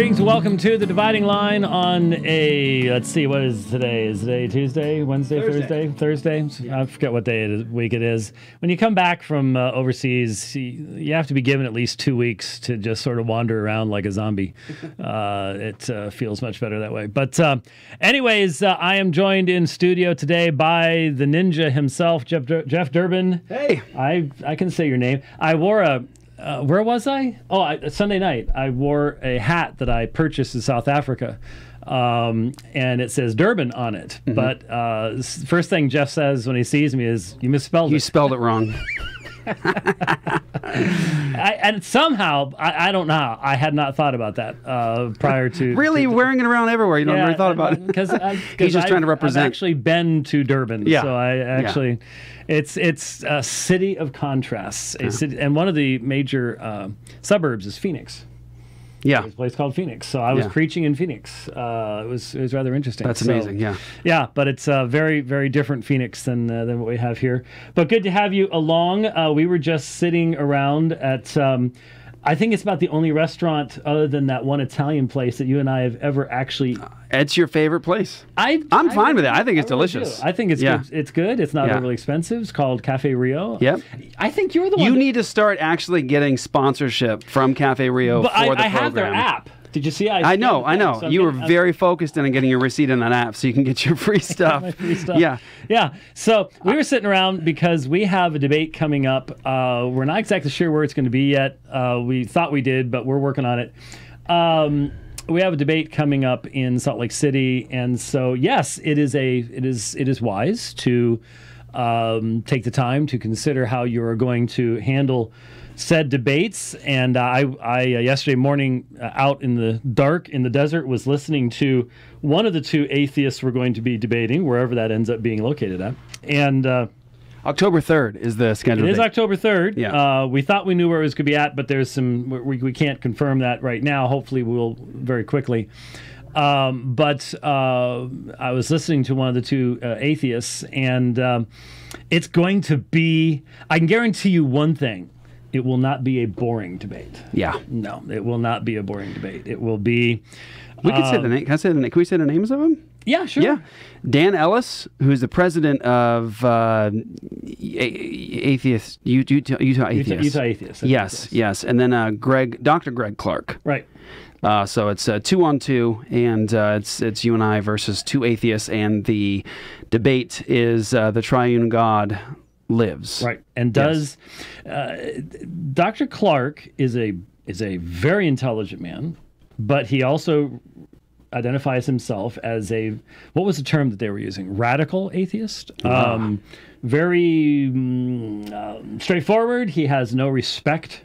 Greetings and welcome to the dividing line on a let's see what is today is today Tuesday Wednesday Thursday. Thursday Thursday I forget what day it is, week it is when you come back from uh, overseas you, you have to be given at least two weeks to just sort of wander around like a zombie uh, it uh, feels much better that way but uh, anyways uh, I am joined in studio today by the ninja himself Jeff Dur- Jeff Durbin Hey. I I can say your name. I wore a. Uh, where was I? Oh, I, Sunday night. I wore a hat that I purchased in South Africa, um, and it says Durban on it. Mm-hmm. But uh, first thing Jeff says when he sees me is, "You misspelled it. You it." spelled it wrong. I, and somehow, I, I don't know. I had not thought about that uh, prior to Really to- wearing it around everywhere. You don't Yeah, really thought about it. because He's just trying to represent. I've actually been to Durban, Yeah. so I actually, it's it's a city of contrasts. City, and one of the major uh, suburbs is Phoenix. Yeah. There's a place called Phoenix. So I was Yeah. preaching in Phoenix. Uh, it was it was rather interesting. That's So- amazing. Yeah. yeah, but it's a very, very different Phoenix than uh, than what we have here. But good to have you along. Uh, we were just sitting around at. Um, I think it's about the only restaurant other than that one Italian place that you and I have ever actually. Uh, it's your favorite place. I I'm I fine really- with it. I think it's really delicious. do. I think it's Yeah. good. It's good. It's not Yeah. overly expensive. It's called Cafe Rio. Yep. I think you're the one. You that- need to start actually getting sponsorship from Cafe Rio but for I, the I program. have their app. Did you see? I know, I know. so you were getting- I'm- very focused in on getting your receipt in that app so you can get your free stuff. free stuff. Yeah. Yeah. So we were sitting around because we have a debate coming up. Uh, we're not exactly sure where it's going to be yet. Uh, we thought we did, but we're working on it. Um, we have a debate coming up in Salt Lake City, and so yes, it is a it is it is wise to um, take the time to consider how you are going to handle said debates. And uh, I, I uh, yesterday morning, uh, out in the dark in the desert, was listening to one of the two atheists we're going to be debating, wherever that ends up being located at. And uh, October 3rd is the schedule. it is October 3rd. Yeah. Uh, we thought we knew where it was going to be at, but there's some, we, we can't confirm that right now. Hopefully, we'll very quickly. Um, but uh, I was listening to one of the two uh, atheists, and um, it's going to be, I can guarantee you one thing it will not be a boring debate. Yeah. No, it will not be a boring debate. It will be, We can say the name. Can I say the name? Can we say the names of them? yeah, sure. Yeah. Dan Ellis, who's the president of uh, A- Atheist Utah, Utah Utah, Atheists. Utah atheists. Yes, yes, and then uh, Greg, Dr. Greg Clark. Right. Uh, so it's uh, two on two, and uh, it's it's you and I versus two atheists, and the debate is uh, the triune God lives. Right. And does uh, Dr. Clark is a is a very intelligent man, but he also identifies himself as a what was the term that they were using? Radical atheist. Um, very um, straightforward. He has no respect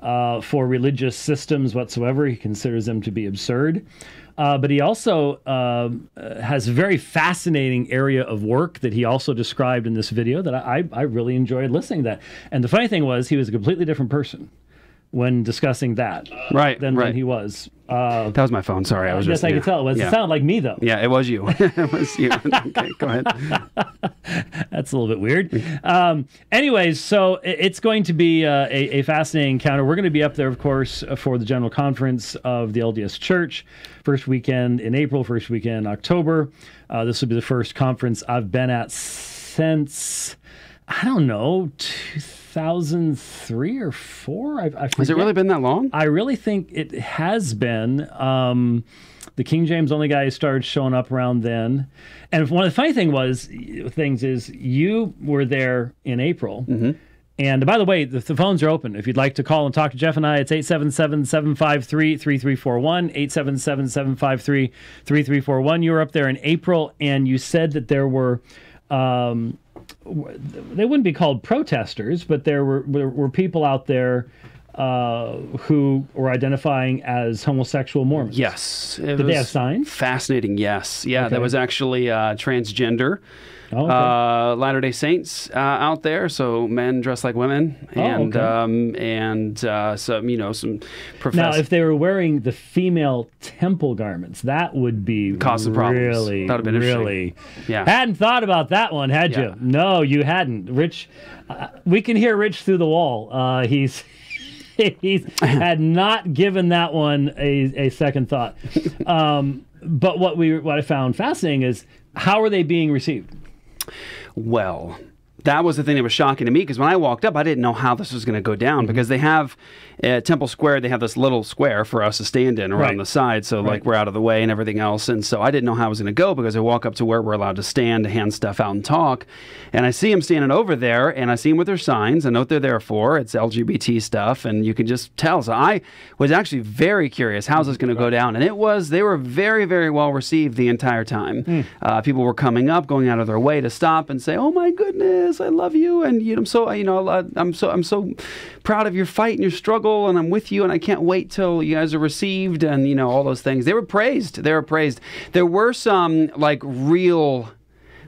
uh, for religious systems whatsoever. He considers them to be absurd. Uh, but he also um, uh, has a very fascinating area of work that he also described in this video that I, I really enjoyed listening to that. And the funny thing was, he was a completely different person when discussing that Right. than right. when he was. Uh, that was my phone. Sorry, I was yes, just. I yeah. could tell. It, was, yeah. it sounded like me, though. Yeah, it was you. it was you. okay, go ahead. That's a little bit weird. Um, anyways, so it's going to be uh, a, a fascinating encounter. We're going to be up there, of course, uh, for the general conference of the LDS Church, first weekend in April, first weekend in October. Uh, this will be the first conference I've been at since, I don't know, 2003 or four. I, I Has it really been that long? I really think it has been. Um, the King James only guy started showing up around then, and one of the funny thing was things is you were there in April. And by the way, the, the phones are open. If you'd like to call and talk to Jeff and I, it's 877 753 3341. 877 753 3341. You were up there in April, and you said that there were. Um, they wouldn't be called protesters, but there were, were, were people out there uh, who were identifying as homosexual Mormons. Yes. Did they have signs? Fascinating. Yes. Yeah, Okay. that was actually uh, transgender. Oh, okay. uh, Latter Day Saints uh, out there, so men dressed like women, and Oh, okay. um, and uh, some you know some now, if they were wearing the female temple garments, that would be Cause some problems. really, That would've been really. Yeah. Hadn't thought about that one, had Yeah. you? No, you hadn't. Rich, uh, we can hear Rich through the wall. Uh, he's he had not given that one a, a second thought. Um, but what we what I found fascinating is how are they being received? Well, that was the thing that was shocking to me because when I walked up, I didn't know how this was going to go down mm-hmm. because they have at Temple Square, they have this little square for us to stand in around Right. the side, so like we're out of the way and everything else. And so I didn't know how I was going to go because I walk up to where we're allowed to stand, to hand stuff out, and talk, and I see them standing over there, and I see them with their signs. I know what they're there for. It's LGBT stuff, and you can just tell. So I was actually very curious how's this going to go down, and it was. They were very, very well received the entire time. Uh, people were coming up, going out of their way to stop and say, "Oh my goodness, I love you," and you know, I'm so you know, I'm so I'm so proud of your fight and your struggle, and I'm with you, and I can't wait till you guys are received, and you know, all those things. They were praised. They were praised. There were some like real.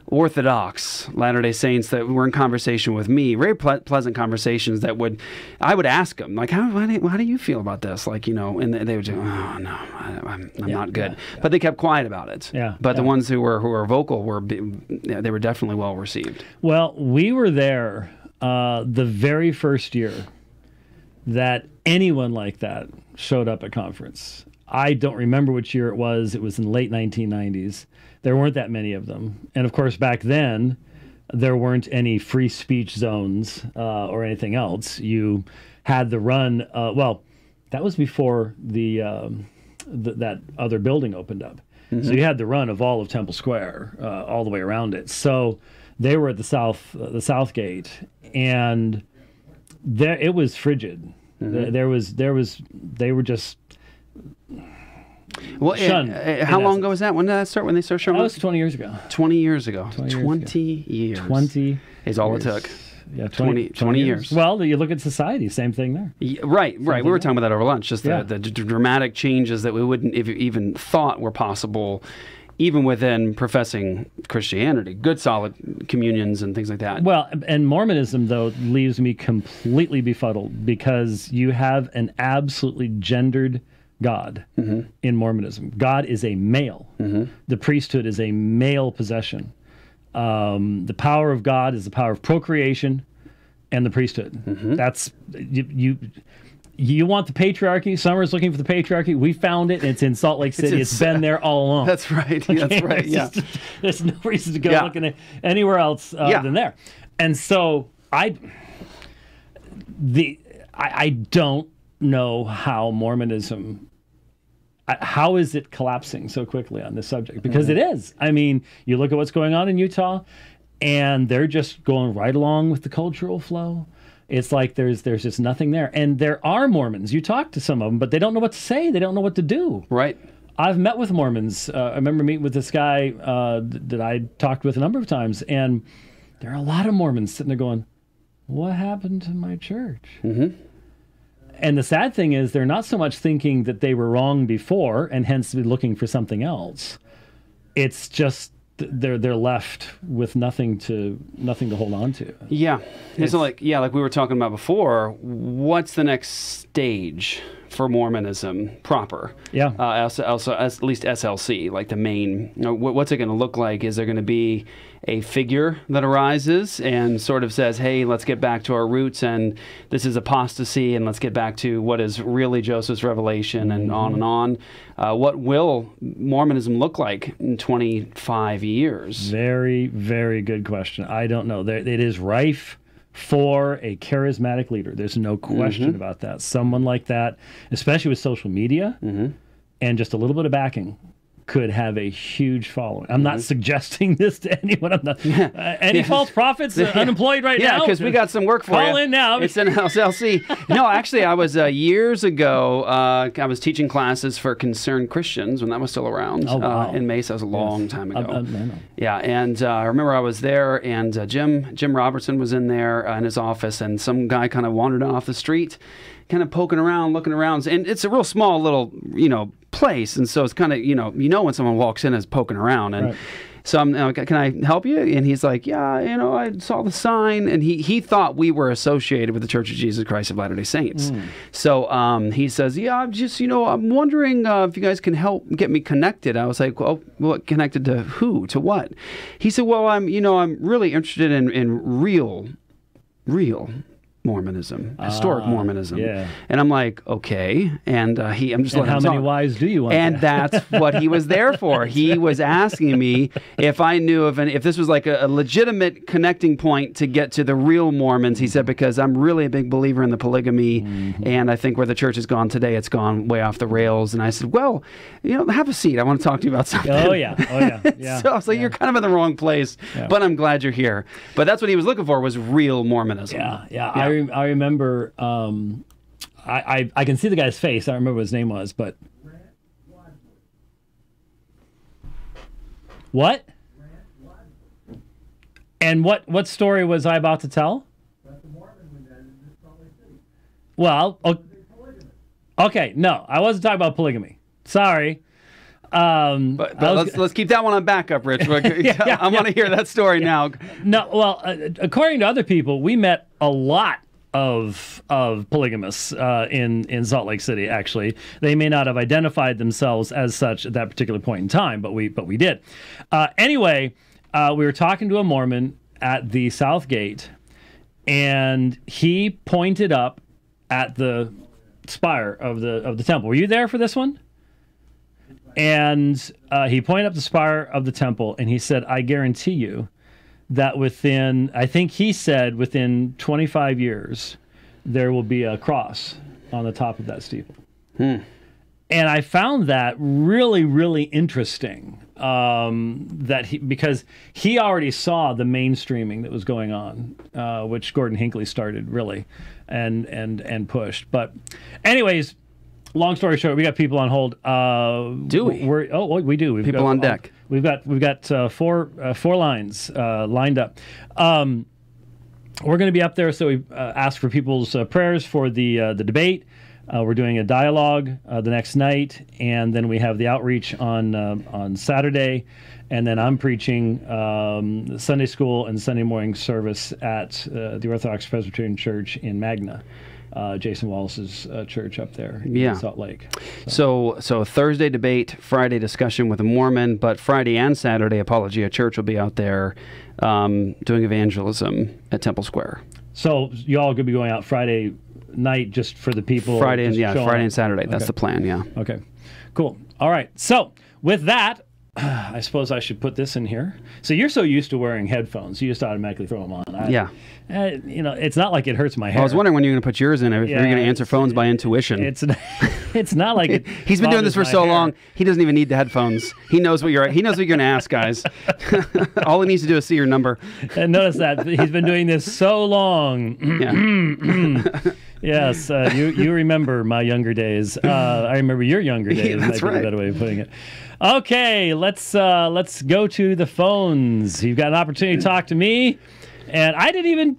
Orthodox Latter Day Saints that were in conversation with me, very ple- pleasant conversations that would, I would ask them like, how, how, do you, how do you feel about this? Like, you know, and they would say, oh no, I, I'm, I'm not good. But they kept quiet about it. Yeah, But the ones who were who were vocal were, yeah, they were definitely well received. Well, we were there uh, the very first year that anyone like that showed up at conference. I don't remember which year it was. It was in the late 1990s. There weren't that many of them. And of course, back then, there weren't any free speech zones uh, or anything else. You had the run, uh, well, that was before the, um, th- that other building opened up. So you had the run of all of Temple Square, uh, all the way around it. So they were at the south, uh, the south gate, and there it was frigid. There, there was, there was, they were just. Well, eh, Shunned, eh, how long ago was that? When did that start? When they started showing? That was 20 years ago. 20 years ago. 20 years 20 ago. years. 20 is all it took. Yeah, 20 20 years. Well, you look at society, same thing there. Yeah, right, right. We were talking about that over lunch. Just the, Yeah. the d- dramatic changes that we wouldn't have even thought were possible, even within professing Christianity. Good, solid communions and things like that. Well, and Mormonism though leaves me completely befuddled because you have an absolutely gendered God mm-hmm. in Mormonism. God is a male. Mm-hmm. The priesthood is a male possession. Um, the power of God is the power of procreation and the priesthood. Mm-hmm. That's you, you. You want the patriarchy? Summer's looking for the patriarchy. We found it. It's in Salt Lake City. in it's Sa- been there all along. That's right. That's right. Yeah. just- there's no reason to go Yeah. looking at anywhere else uh, Yeah. than there. And so I, the I, I don't know how Mormonism. How is it collapsing so quickly on this subject? Because it Mm-hmm. is. I mean, you look at what's going on in Utah, and they're just going right along with the cultural flow. It's like there's there's just nothing there. And there are Mormons. You talk to some of them, but they don't know what to say. They don't know what to do. Right. I've met with Mormons. Uh, I remember meeting with this guy uh, th- that I talked with a number of times, and there are a lot of Mormons sitting there going, "What happened to my church?" Mm-hmm. And the sad thing is, they're not so much thinking that they were wrong before, and hence be looking for something else. It's just they're they're left with nothing to nothing to hold on to. Yeah. And so, like, yeah, like we were talking about before, what's the next stage for Mormonism proper? Yeah. Uh, also, also, at least SLC, like the main, you know, what, what's it going to look like? Is there going to be a figure that arises and sort of says, hey, let's get back to our roots and this is apostasy and let's get back to what is really Joseph's revelation and on and on? Uh, what will Mormonism look like in 25 years? Very, very good question. I don't know. There, it is rife for a charismatic leader. There's no question mm-hmm. about that. Someone like that, especially with social media mm-hmm. and just a little bit of backing, could have a huge following. I'm not suggesting this to anyone. I'm not. Uh, any Yeah. false prophets uh, unemployed right Yeah, now? because we got some work for Call you. in now. It's in SLC. no, actually, I was uh, years ago. Uh, I was teaching classes for concerned Christians when that was still around Oh, wow. uh, in Mesa. That was a long time ago. I- I. Yeah, and uh, I remember I was there, and uh, Jim Jim Robertson was in there uh, in his office, and some guy kind of wandered off the street, kind of poking around, looking around, and it's a real small little you know place, and so it's kind of you know you know when someone walks in is poking around, and. Right. So I'm like, can I help you? And he's like, yeah, you know, I saw the sign, and he he thought we were associated with the Church of Jesus Christ of Latter Day Saints. So um, he says, yeah, I'm just, you know, I'm wondering uh, if you guys can help get me connected. I was like, well, what connected to who? To what? He said, well, I'm, you know, I'm really interested in in real, real Mormonism, historic Ah, Mormonism. yeah. And I'm like, okay. And uh, he, I'm just like, how many talk. wives do you want? And that's what he was there for. He was asking me if I knew of an if this was like a, a legitimate connecting point to get to the real Mormons. He said because I'm really a big believer in the polygamy, Mm-hmm. and I think where the church has gone today, it's gone way off the rails. And I said, well, you know, have a seat. I want to talk to you about something. oh yeah, oh yeah, yeah. so I was like, yeah. you're kind of in the wrong place, Yeah. but I'm glad you're here. But that's what he was looking for was real Mormonism. Yeah, yeah. I, re- I remember. Um, I, I I can see the guy's face. I don't remember what his name was, but what? And what what story was I about to tell? Well, okay, no, I wasn't talking about polygamy. Sorry. Um, But, but was- let's let's keep that one on backup, Rich. I want to hear that story now. No, well, uh, according to other people, we met a lot of of polygamists uh, in in Salt Lake City. Actually, they may not have identified themselves as such at that particular point in time, but we but we did. Uh, anyway, uh, we were talking to a Mormon at the South Gate, and he pointed up at the spire of the of the temple. Were you there for this one? And uh, he pointed up the spire of the temple, and he said, "I guarantee you." That within, I think he said within 25 years, there will be a cross on the top of that steeple. And I found that really, really interesting. Um, that he because he already saw the mainstreaming that was going on, uh, which Gordon Hinckley started really, and and and pushed. But, anyways, long story short, we got people on hold. Uh, Do we? We're, oh, we do. We've People got- on deck. We've got we've got uh, four uh, four lines uh, lined up. Um, we're going to be up there, so we uh, ask for people's uh, prayers for the uh, the debate. We're doing a dialogue the next night, and then we have the outreach on on Saturday, and then I'm preaching um, Sunday school and Sunday morning service at the Orthodox Presbyterian Church in Magna, uh, Jason Wallace's uh, church up there Yeah. in Salt Lake. So, so Thursday debate, Friday discussion with a Mormon, but Friday and Saturday, Apologia Church will be out there um, doing evangelism at Temple Square. So y'all could be going out Friday night just for the people. Friday and yeah, Friday up. and Saturday. That's Okay. the plan. Yeah. Okay, cool. All right. So with that, I suppose I should put this in here. So you're so used to wearing headphones, you just automatically throw them on. I, Yeah. Uh, you know, it's not like it hurts my hair. I was wondering when you're going to put yours in. If Yeah, you're going to answer phones by intuition. It's it's not like it. He's been doing this for so hair. long. He doesn't even need the headphones. He knows what you're. He knows what you're going to ask, guys. All he needs to do is see your number. And notice that he's been doing this so long. Yeah. Yes, uh, you you remember my younger days. Uh, I remember your younger days. that's might be right. a better way of putting it. Okay, let's uh, let's go to the phones. You've got an opportunity to talk to me, and I didn't even.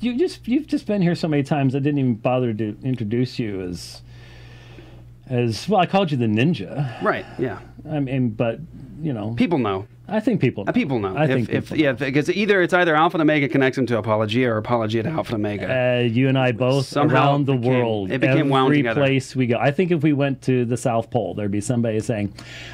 You just you've just been here so many times. I didn't even bother to introduce you as as well. I called you the ninja. right. Yeah. I mean, but you know, People know. I think people. Uh, People know. I if, think if people yeah, because either it's either Alpha and Omega connects him to Apologia or Apologia to Alpha and Omega. Uh, you and I both Somehow around the became- world. it became wound every together. place we go. I think if we went to the South Pole, there'd be somebody saying,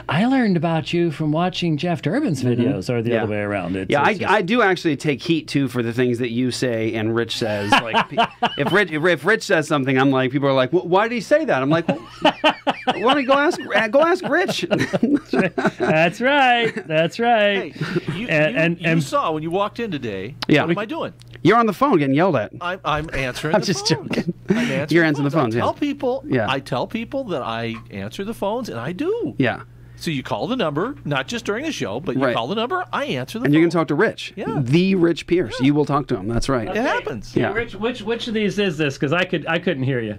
"I learned about you from watching Jeff Durbin's videos," or the Mm-hmm. Yeah. other way around. It's, Yeah, I, just- I do actually take heat too for the things that you say and Rich says. Like, if Rich if, Rich says something, I'm like, people are like, "Wh- why did he say that? I'm like, well, why don't you go ask go ask Rich? That's right. That's right. Hey, you, And- you, and- you and- saw when you walked in today. Yeah. What am I doing? You're on the phone getting yelled at. I'm, I'm answering. I'm the just phones. joking. I'm answering You're answering the phones, I yeah. tell people. Yeah. I tell people that I answer the phones, and I do. Yeah, So you call the number, not just during the show, but you Right. call the number. I answer the. and phone. you can talk to Rich. Yeah. the Rich Pierce. You will talk to him. That's right. It happens. Hey, Yeah. Rich, which which of these is this? Because I could I couldn't hear you.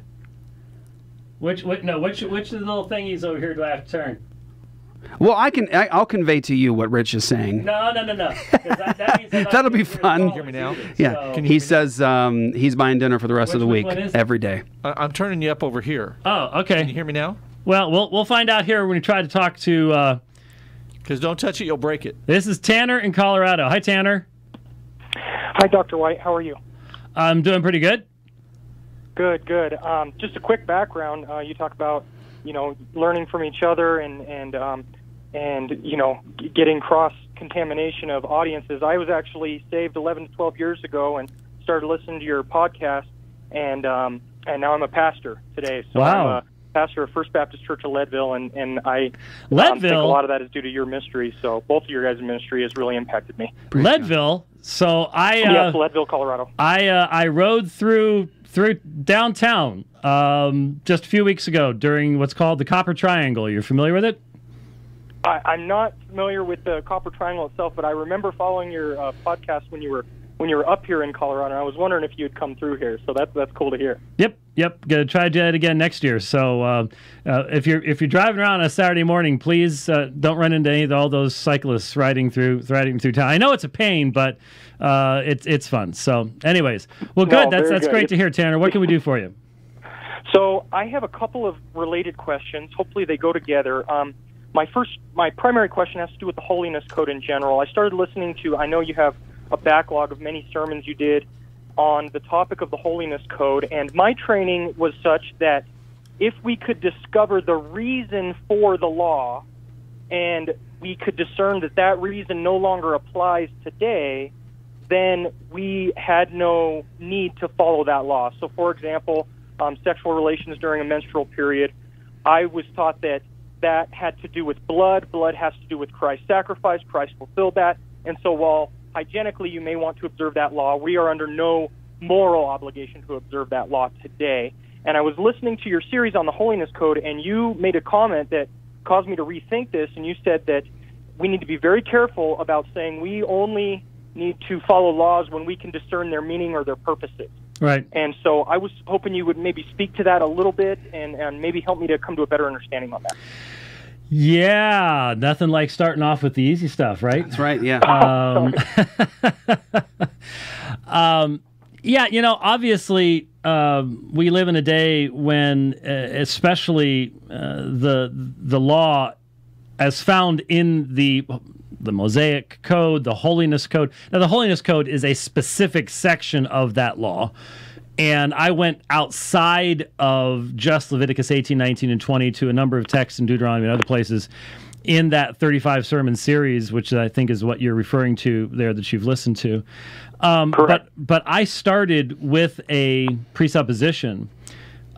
Which which no which which of the little thingies over here do I have to turn? Well, I can. I, I'll convey to you what Rich is saying. No no no no. That, that means that That'll be hear fun. all Hear me now? Yeah, so- Can you he me says um, he's buying dinner for the rest of the Which- which week one is it? every day. I, I'm turning you up over here. Oh okay. Can you hear me now? Well we'll we'll find out here when we try to talk to. Uh, Because don't touch it, you'll break it. This is Tanner in Colorado. Hi, Tanner. Hi, Dr. White. How are you? I'm doing pretty good. Good, good. Um, just a quick background. Uh, you talk about, you know, learning from each other and and um, and you know, getting cross contamination of audiences. I was actually saved 11 to 12 years ago and started listening to your podcast and um, and now I'm a pastor today. So Wow. I'm a pastor of First Baptist Church of Leadville, and and I um, think a lot of that is due to your ministry. So both of your guys' ministry has really impacted me. Leadville. So I uh, yes, Leadville, Colorado. I uh, I rode through through downtown um, just a few weeks ago during what's called the Copper Triangle. You're familiar with it? I, I'm not familiar with the Copper Triangle itself, but I remember following your uh, podcast when you were when you were up here in Colorado. And I was wondering if you had come through here. So that's that's cool to hear. Yep, yep. Gonna try to do that again next year. So uh, uh, if you're if you're driving around on a Saturday morning, please uh, don't run into any of all those cyclists riding through riding through town. I know it's a pain, but uh, it's it's fun. So, anyways, well, good. No, that's that's good. great to hear, Tanner. What can we do for you? So I have a couple of related questions. Hopefully they go together. Um, my first, my primary question has to do with the holiness code in general. I started listening to. I know you have a backlog of many sermons you did on the topic of the holiness code, and my training was such that if we could discover the reason for the law, and we could discern that that reason no longer applies today, then we had no need to follow that law. So, for example, um, sexual relations during a menstrual period, I was taught that that had to do with blood. Blood has to do with Christ's sacrifice. Christ fulfilled that. And so, while hygienically you may want to observe that law, we are under no moral obligation to observe that law today. And I was listening to your series on the Holiness Code, and you made a comment that caused me to rethink this. And you said that we need to be very careful about saying we only need to follow laws when we can discern their meaning or their purposes. Right. And so I was hoping you would maybe speak to that a little bit and, and maybe help me to come to a better understanding on that. Yeah, nothing like starting off with the easy stuff, right? That's right. Yeah. Um, um, yeah, you know, obviously, um, we live in a day when, uh, especially uh, the the law, as found in the the Mosaic Code, the Holiness Code. Now, the Holiness Code is a specific section of that law. And I went outside of just Leviticus 18, 19, and 20 to a number of texts in Deuteronomy and other places in that 35 sermon series, which I think is what you're referring to there that you've listened to. Um, Correct. But, but I started with a presupposition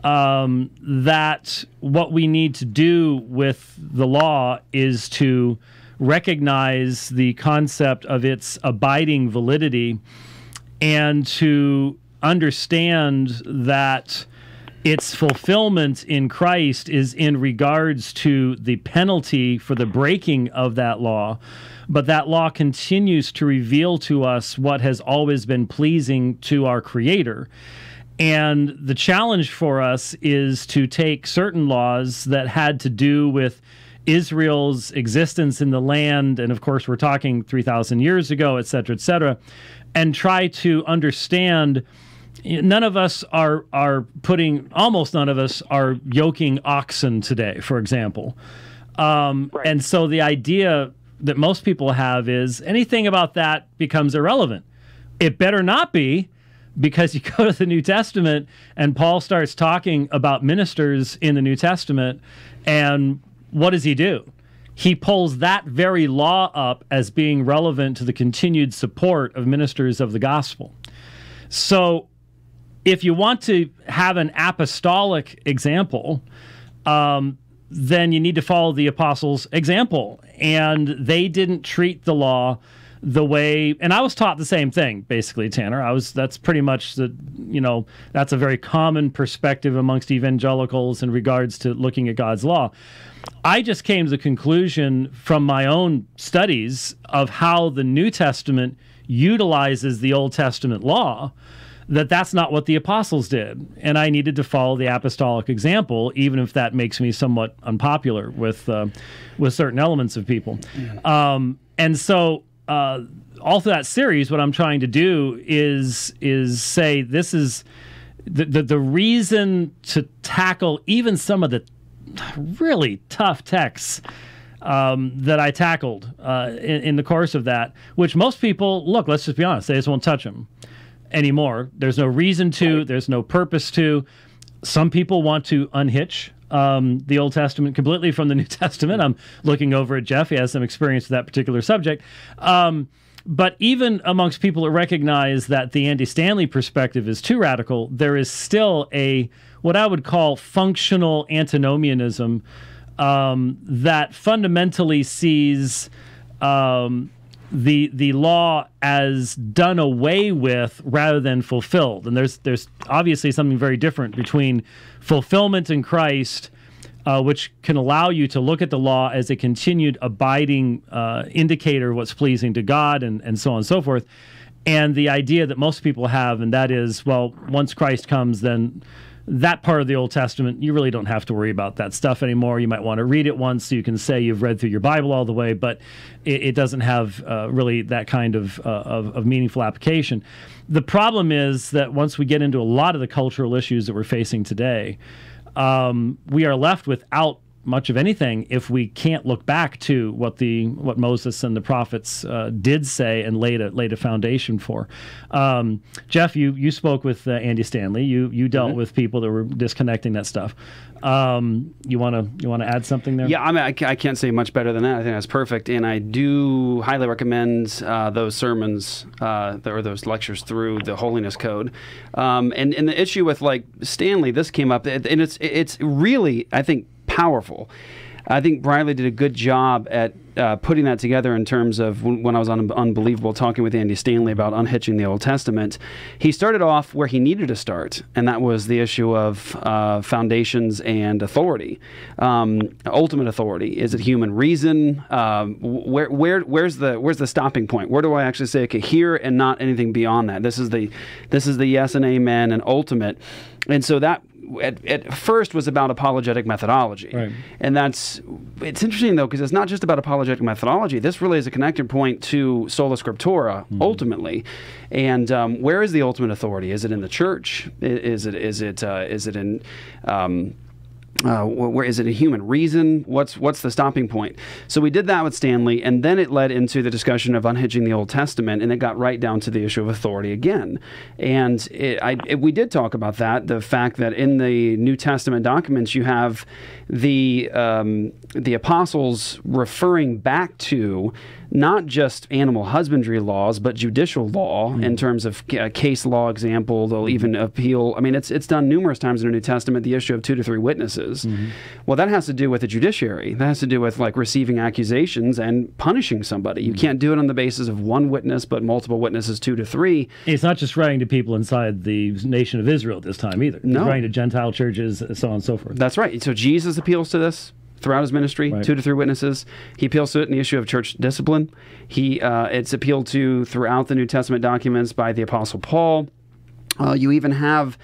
um, that what we need to do with the law is to recognize the concept of its abiding validity and to understand that its fulfillment in Christ is in regards to the penalty for the breaking of that law. But that law continues to reveal to us what has always been pleasing to our Creator. And the challenge for us is to take certain laws that had to do with Israel's existence in the land, and of course, we're talking 3,000 years ago, et cetera, et cetera, and try to understand. None of us are are putting almost none of us are yoking oxen today, for example. Um, Right. And so the idea that most people have is anything about that becomes irrelevant. It better not be, because you go to the New Testament and Paul starts talking about ministers in the New Testament, and what does he do? He pulls that very law up as being relevant to the continued support of ministers of the gospel. So, if you want to have an apostolic example, um, then you need to follow the apostles' example. And they didn't treat the law the way and I was taught the same thing basically Tanner I was that's pretty much the you know that's a very common perspective amongst evangelicals in regards to looking at God's law I just came to the conclusion from my own studies of how the New Testament utilizes the Old Testament law that that's not what the apostles did. And i needed to follow the apostolic example even if that makes me somewhat unpopular with uh, with certain elements of people. Um, and so uh, all through that series what i'm trying to do is is say this is the, the, the reason to tackle even some of the really tough texts um, that I tackled uh, in, in the course of that, which most people, look, let's just be honest, they just won't touch them anymore. There's no reason to, there's no purpose to. Some people want to unhitch um, the Old Testament completely from the New Testament. I'm looking over at Jeff. He has some experience with that particular subject. Um, but even amongst people that recognize that the Andy Stanley perspective is too radical, there is still a what I would call functional antinomianism um, that fundamentally sees um, the the law as done away with rather than fulfilled. And there's there's obviously something very different between fulfillment in Christ uh, which can allow you to look at the law as a continued abiding uh, indicator of what's pleasing to God and, and so on and so forth. And the idea that most people have, and that is, well, once Christ comes, then that part of the Old Testament, you really don't have to worry about that stuff anymore. You might want to read it once so you can say you've read through your Bible all the way, but it, it doesn't have uh, really that kind of, uh, of, of meaningful application. The problem is that once we get into a lot of the cultural issues that we're facing today, um, we are left without much of anything if we can't look back to what the what Moses and the prophets uh, did say and laid a laid a foundation for. Um, Jeff, you you spoke with uh, Andy Stanley. You you dealt mm-hmm. with people that were disconnecting that stuff. Um, you want to you want to add something there? Yeah, I mean, I, I, can't say much better than that. I think that's perfect, and I do highly recommend uh, those sermons uh, or those lectures through the Holiness Code. Um, and and the issue with like Stanley, this came up, and it's it's really I think powerful. I think Brierley did a good job at uh, putting that together in terms of when, when I was on Unbelievable talking with Andy Stanley about unhitching the Old Testament. He started off where he needed to start, and that was the issue of uh, foundations and authority. Um, ultimate authority is it human reason? Um, where, where, where's the where's the stopping point? Where do I actually say okay here and not anything beyond that? This is the this is the yes and amen and ultimate. And so that at, at first was about apologetic methodology. Right. And that's, it's interesting though, because it's not just about apologetic methodology. This really is a connecting point to sola scriptura, mm-hmm. ultimately. And um, where is the ultimate authority? Is it in the church? Is it, is it, uh, is it in, um, uh, where is it a human reason? What's what's the stopping point? So we did that with Stanley, and then it led into the discussion of unhitching the Old Testament, and it got right down to the issue of authority again. And it, I, it, we did talk about that, the fact that in the New Testament documents you have the um, the apostles referring back to not just animal husbandry laws, but judicial law mm-hmm. in terms of a case law example. They'll mm-hmm. even appeal. I mean, it's it's done numerous times in the New Testament. The issue of two to three witnesses. Mm-hmm. Well, that has to do with the judiciary. That has to do with like receiving accusations and punishing somebody. You mm-hmm. can't do it on the basis of one witness, but multiple witnesses, two to three. It's not just writing to people inside the nation of Israel at this time either. No, writing to Gentile churches, so on and so forth. That's right. So Jesus appeals to this throughout his ministry, right. two to three witnesses. He appeals to it in the issue of church discipline. He uh, it's appealed to throughout the New Testament documents by the Apostle Paul. Uh, you even have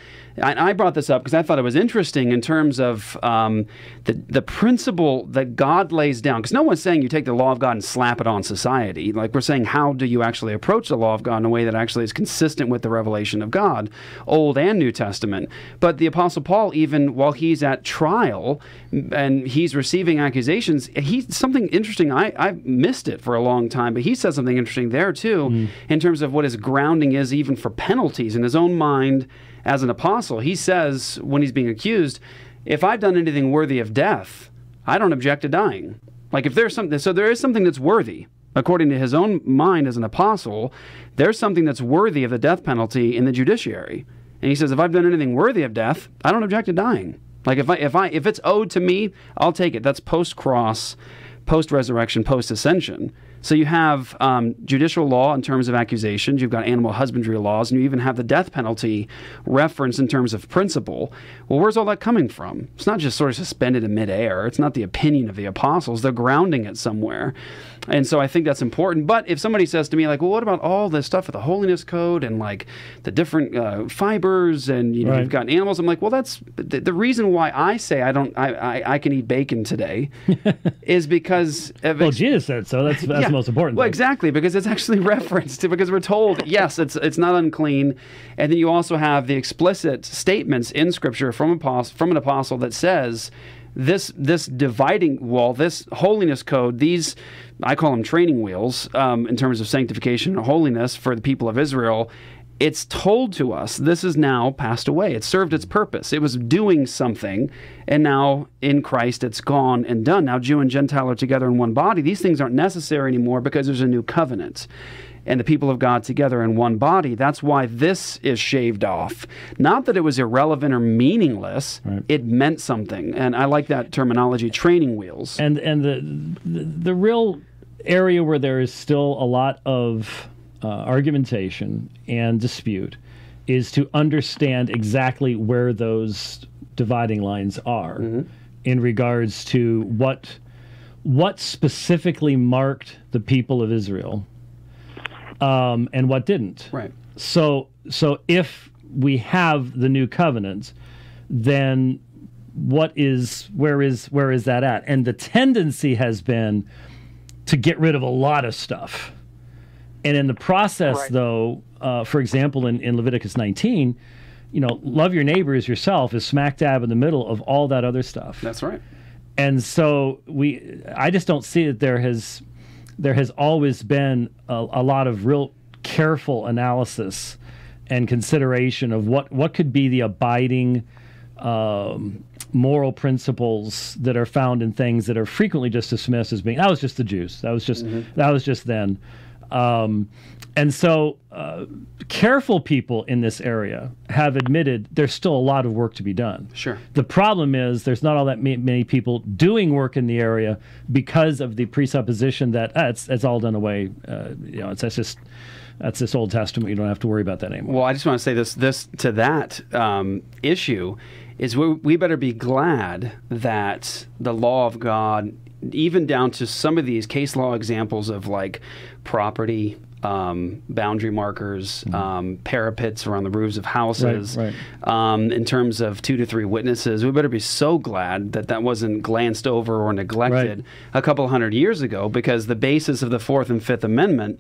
I, I brought this up because I thought it was interesting in terms of um, the the principle that God lays down. Because no one's saying you take the law of God and slap it on society. Like we're saying, how do you actually approach the law of God in a way that actually is consistent with the revelation of God, Old and New Testament? But the Apostle Paul, even while he's at trial and he's receiving accusations, he something interesting. I I missed it for a long time, but he says something interesting there too, mm. in terms of what his grounding is, even for penalties in his own mind as an apostle, he says when he's being accused, if I've done anything worthy of death, I don't object to dying. Like if there's something, so there is something that's worthy. According to his own mind as an apostle, there's something that's worthy of the death penalty in the judiciary. And he says, if I've done anything worthy of death, I don't object to dying. Like if I, if I, if it's owed to me, I'll take it. That's post cross, post resurrection, post ascension. So you have um, judicial law in terms of accusations, you've got animal husbandry laws, and you even have the death penalty referenced in terms of principle. Well, where's all that coming from? It's not just sort of suspended in midair. It's not the opinion of the apostles. They're grounding it somewhere. And so I think that's important. But if somebody says to me, like, well, what about all this stuff with the holiness code and like the different uh, fibers and you know, right. you've got animals? I'm like, well, that's the, the reason why I say I don't, I, I, I can eat bacon today is because. well, Jesus said so. That's, that's yeah most important. Well, thing. exactly, because it's actually referenced because we're told, yes, it's it's not unclean, and then you also have the explicit statements in Scripture from apostle, from an apostle that says this this dividing wall, this holiness code, these I call them training wheels um, in terms of sanctification and holiness for the people of Israel it's told to us this is now passed away. It served its purpose. It was doing something, and now in Christ it's gone and done. Now Jew and Gentile are together in one body. These things aren't necessary anymore because there's a new covenant. and the people of God together in one body. That's why this is shaved off. Not that it was irrelevant or meaningless, it meant something. And I like that terminology training wheels. and and the, the the real area where there is still a lot of uh, argumentation and dispute is to understand exactly where those dividing lines are in regards to what what specifically marked the people of Israel um, and what didn't. right. So so if we have the new covenant, then what is where is where is that at? And the tendency has been to get rid of a lot of stuff. And in the process, Right. though, uh, for example, in, in Leviticus 19, you know, love your neighbor as yourself is smack dab in the middle of all that other stuff That's right. and so we i just don't see that there has there has always been a, a lot of real careful analysis and consideration of what what could be the abiding um, moral principles that are found in things that are frequently just dismissed as being that was just the Jews that was just that was just then um, and so uh, careful people in this area have admitted there's still a lot of work to be done Sure. the problem is there's not all that ma- many people doing work in the area because of the presupposition that ah, it's, it's all done away. Uh, you know, it's that's just that's this Old Testament. You don't have to worry about that anymore. Well, I just want to say this this to that um, issue is we, we better be glad that the law of God, even down to some of these case law examples of like property. Um, boundary markers, um, parapets around the roofs of houses. right. Um, in terms of two to three witnesses, we better be so glad that that wasn't glanced over or neglected a couple hundred years ago, because the basis of the Fourth and Fifth Amendment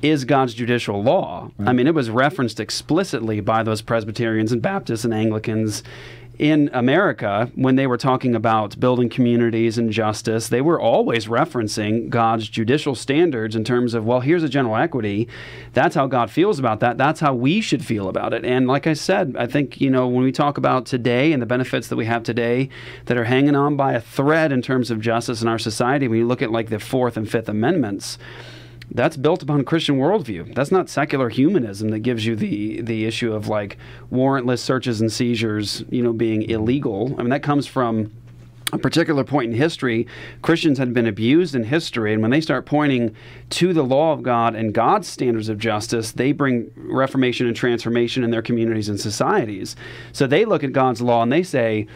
is God's judicial law. I mean, it was referenced explicitly by those Presbyterians and Baptists and Anglicans in America when they were talking about building communities and justice. They were always referencing God's judicial standards in terms of, well, here's a general equity. That's how God feels about that. That's how we should feel about it. And like I said, I think, you know, when we talk about today and the benefits that we have today that are hanging on by a thread in terms of justice in our society, when you look at like the Fourth and Fifth Amendments, that's built upon Christian worldview. That's not secular humanism that gives you the the issue of like warrantless searches and seizures, you know, being illegal. I mean, that comes from a particular point in history. Christians had been abused in history, and when they start pointing to the law of God and God's standards of justice, they bring reformation and transformation in their communities and societies. So they look at God's law and they say,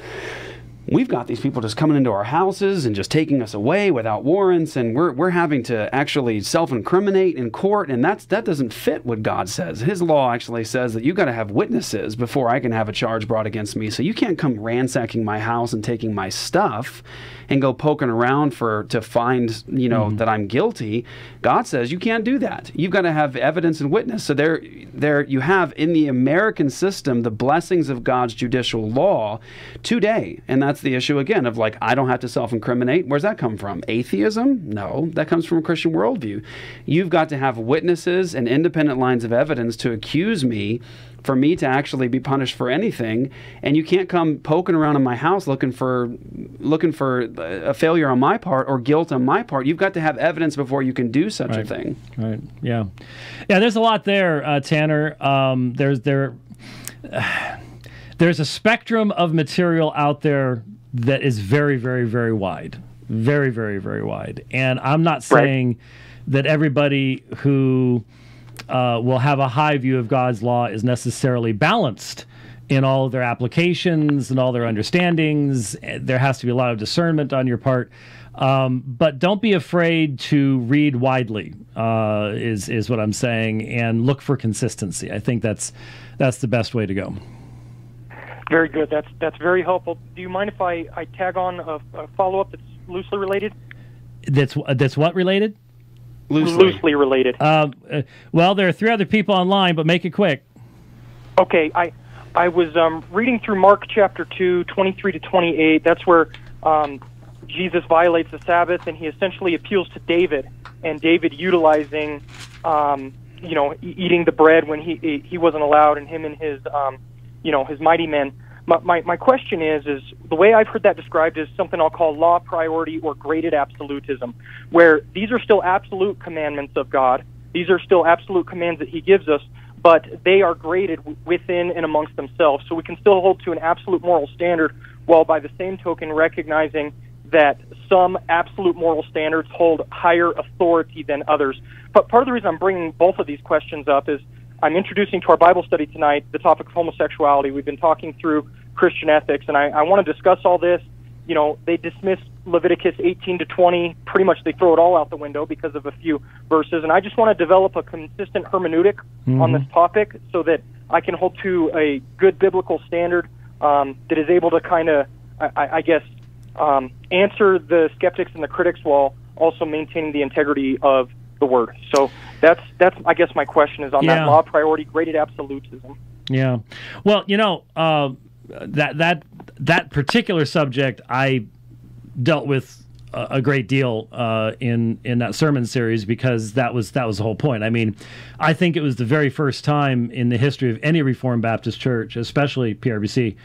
we've got these people just coming into our houses and just taking us away without warrants and we're, we're having to actually self-incriminate in court and that's that doesn't fit what god says. His law actually says that you got to have witnesses before i can have a charge brought against me so you can't come ransacking my house and taking my stuff and go poking around for to find you know mm-hmm. that i'm guilty. God says you can't do that. You've got to have evidence and witness. So there there you have in the american system the blessings of god's judicial law today and that's the issue again of like i don't have to self-incriminate where's that come from atheism no that comes from a christian worldview you've got to have witnesses and independent lines of evidence to accuse me for me to actually be punished for anything and you can't come poking around in my house looking for looking for a failure on my part or guilt on my part you've got to have evidence before you can do such a thing Right. Yeah. Yeah. There's a lot there, uh, Tanner. Um, there's there. There's a spectrum of material out there that is very, very, very wide. Very, very, very wide. And I'm not saying that everybody who uh, will have a high view of God's law is necessarily balanced in all of their applications and all their understandings. There has to be a lot of discernment on your part. Um, but don't be afraid to read widely, uh, is is what I'm saying, and look for consistency. I think that's that's the best way to go. Very good. That's that's very helpful. Do you mind if I, I tag on a, a follow up that's loosely related? That's that's what related. loosely Loosely related. Um, uh, well, there are three other people online, but make it quick. Okay, I I was um, reading through Mark chapter 2, 23 to 28. That's where um, Jesus violates the Sabbath, and he essentially appeals to David, and David utilizing, um, you know, e- eating the bread when he he- he wasn't allowed, and him and his, um, you know, his mighty men. My, my my question is is the way I've heard that described is something I'll call law priority or graded absolutism, where these are still absolute commandments of God. These are still absolute commands that He gives us, but they are graded within and amongst themselves. So we can still hold to an absolute moral standard, while by the same token recognizing that some absolute moral standards hold higher authority than others. But part of the reason I'm bringing both of these questions up is I'm introducing to our Bible study tonight the topic of homosexuality. We've been talking through Christian ethics, and I, I want to discuss all this. You know, they dismiss Leviticus 18 to 20. Pretty much they throw it all out the window because of a few verses. And I just want to develop a consistent hermeneutic on this topic so that I can hold to a good biblical standard um, that is able to kind of, I, I guess, um, answer the skeptics and the critics while also maintaining the integrity of the word. So that's that's I guess my question is on Yeah. that law priority graded absolutism. Yeah. Well, you know, uh, that that that particular subject I dealt with a, a great deal uh, in in that sermon series because that was that was the whole point. I mean, I think it was the very first time in the history of any Reformed Baptist church, especially PRBC,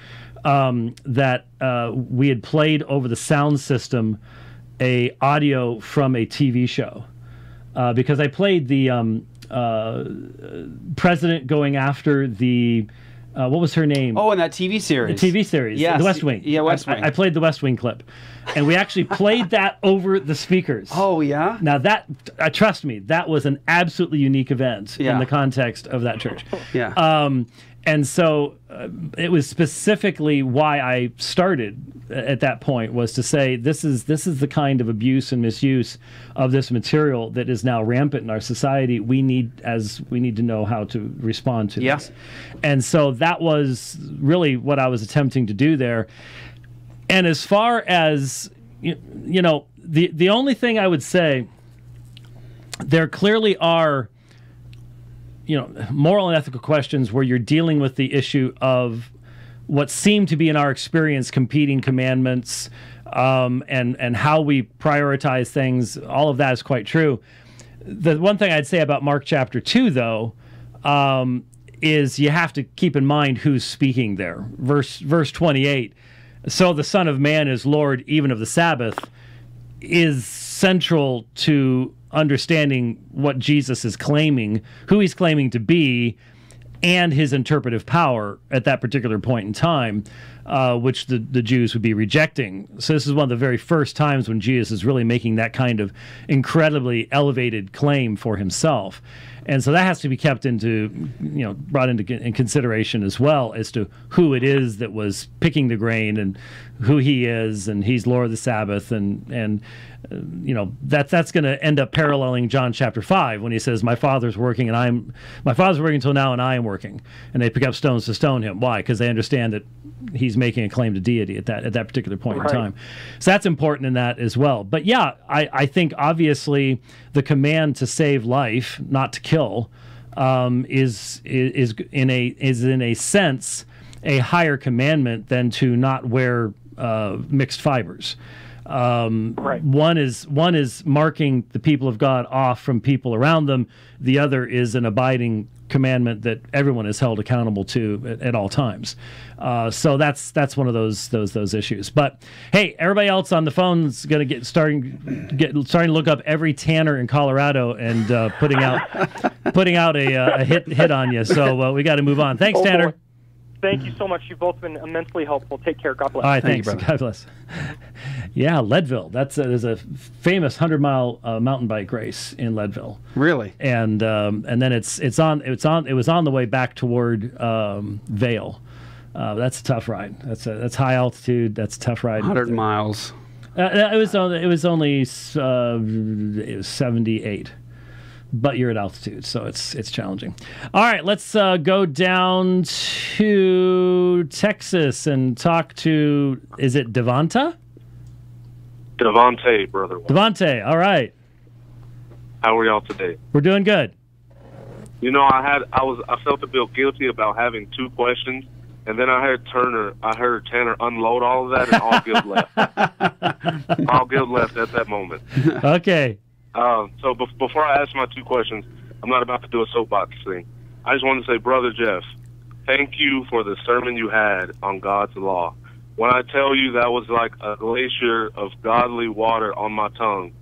um, that uh, we had played over the sound system a audio from a TV show uh, because I played the um, uh, president going after the uh, what was her name? Oh, in that TV series. The TV series, Yeah, The West Wing. Yeah, West I- Wing. I, I played the West Wing clip, and we actually played that over the speakers. Oh, yeah? Now that, uh, trust me, that was an absolutely unique event Yeah. in the context of that church. Yeah. Um, and so uh, it was specifically why I started at that point was to say this is this is the kind of abuse and misuse of this material that is now rampant in our society. We need as we need to know how to respond to Yeah. this. And so that was really what I was attempting to do there. And as far as you, you know, the the only thing I would say there clearly are you know moral and ethical questions where you're dealing with the issue of what seem to be in our experience competing commandments um, and and how we prioritize things all of that is quite true. The one thing i'd say about mark chapter 2 though um, is you have to keep in mind who's speaking there. Verse verse 28 so the son of man is lord even of the sabbath is central to understanding what Jesus is claiming, who he's claiming to be, and his interpretive power at that particular point in time, uh, which the, the Jews would be rejecting. So, this is one of the very first times when Jesus is really making that kind of incredibly elevated claim for himself. And so that has to be kept into, you know, brought into in consideration as well as to who it is that was picking the grain and who he is, and he's Lord of the Sabbath, and and uh, you know that that's going to end up paralleling John chapter five when he says, "My Father's working, and I'm my Father's working until now, and I am working." And they pick up stones to stone him. Why? Because they understand that he's making a claim to deity at that at that particular point Right. in time. So that's important in that as well. But yeah, I I think obviously the command to save life, not to kill, um, is is is in a is in a sense a higher commandment than to not wear uh, mixed fibers. Um, Right. One is one is marking the people of God off from people around them. The other is an abiding commandment that everyone is held accountable to at, at all times. Uh, so that's that's one of those those those issues. But hey, everybody else on the phone's going to get starting get starting to look up every Tanner in Colorado and uh, putting out putting out a, uh, a hit hit on you. So uh, we got to move on. Thanks, Oh, Tanner. boy. Thank you so much. You've both been immensely helpful. Take care. God bless. All right, Thank you, thanks. God bless. Yeah, Leadville. That's a, there's a famous hundred mile uh, mountain bike race in Leadville, Really? and um, and then it's it's on it's on it was on the way back toward um, Vail. Uh, that's a tough ride. That's a, that's high altitude. That's a tough ride. 100 miles. Uh, it was only it was only uh, it was 78 but you're at altitude so it's it's challenging all right let's uh, go down to texas and talk to is it devonta Devontae, brother. devonte all right How are y'all today? we're doing good You know, I had I was I felt a bit guilty about having two questions, and then I heard Turner, I heard Tanner unload all of that, and all guilt left. all guilt left at that moment. okay Um, so bef- before I ask my two questions, I'm not about to do a soapbox thing. I just wanted to say, brother Jeff, thank you for the sermon you had on God's law. When I tell you that was like a glacier of godly water on my tongue,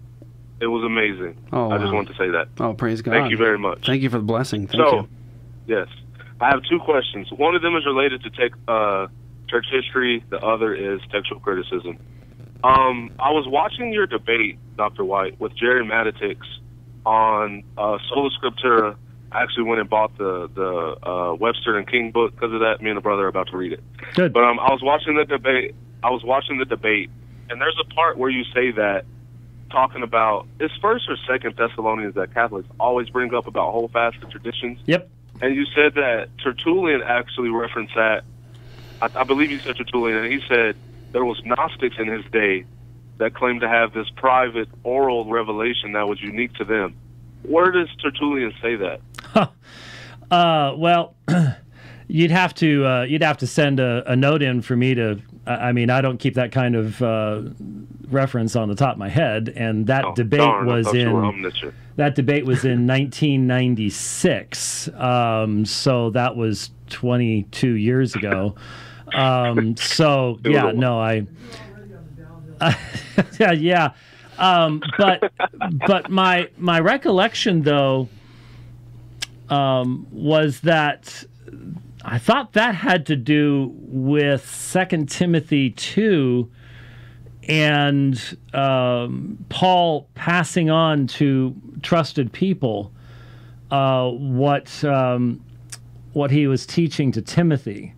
it was amazing. Oh, I just wow. want to say that. Oh, praise God. Thank you very much. Thank you for the blessing. Thank so, you. yes, I have two questions. One of them is related to tech, uh, church history. The other is textual criticism. Um, I was watching your debate, Dr. White, with Gerry Matatics on uh, Sola Scriptura. I actually went and bought the the uh, Webster and King book because of that. Me and a brother are about to read it. Good. But um, I was watching the debate. I was watching the debate, and there's a part where you say that talking about it's first or second Thessalonians that Catholics always bring up about whole fast the traditions. Yep. And you said that Tertullian actually referenced that. I, I believe you said Tertullian, and he said there was Gnostics in his day that claimed to have this private oral revelation that was unique to them. Where does Tertullian say that? Uh, well, you'd have to uh, you'd have to send a, a note in for me to. I mean, I don't keep that kind of uh, reference on the top of my head, and that Oh, debate darn, was thought you were in that debate was in 1996. Um, so that was 22 years ago. Um, so yeah, no, I. yeah, yeah. Um, but but my my recollection though um, was that I thought that had to do with Second Timothy two and um, Paul passing on to trusted people uh, what um, what he was teaching to Timothy.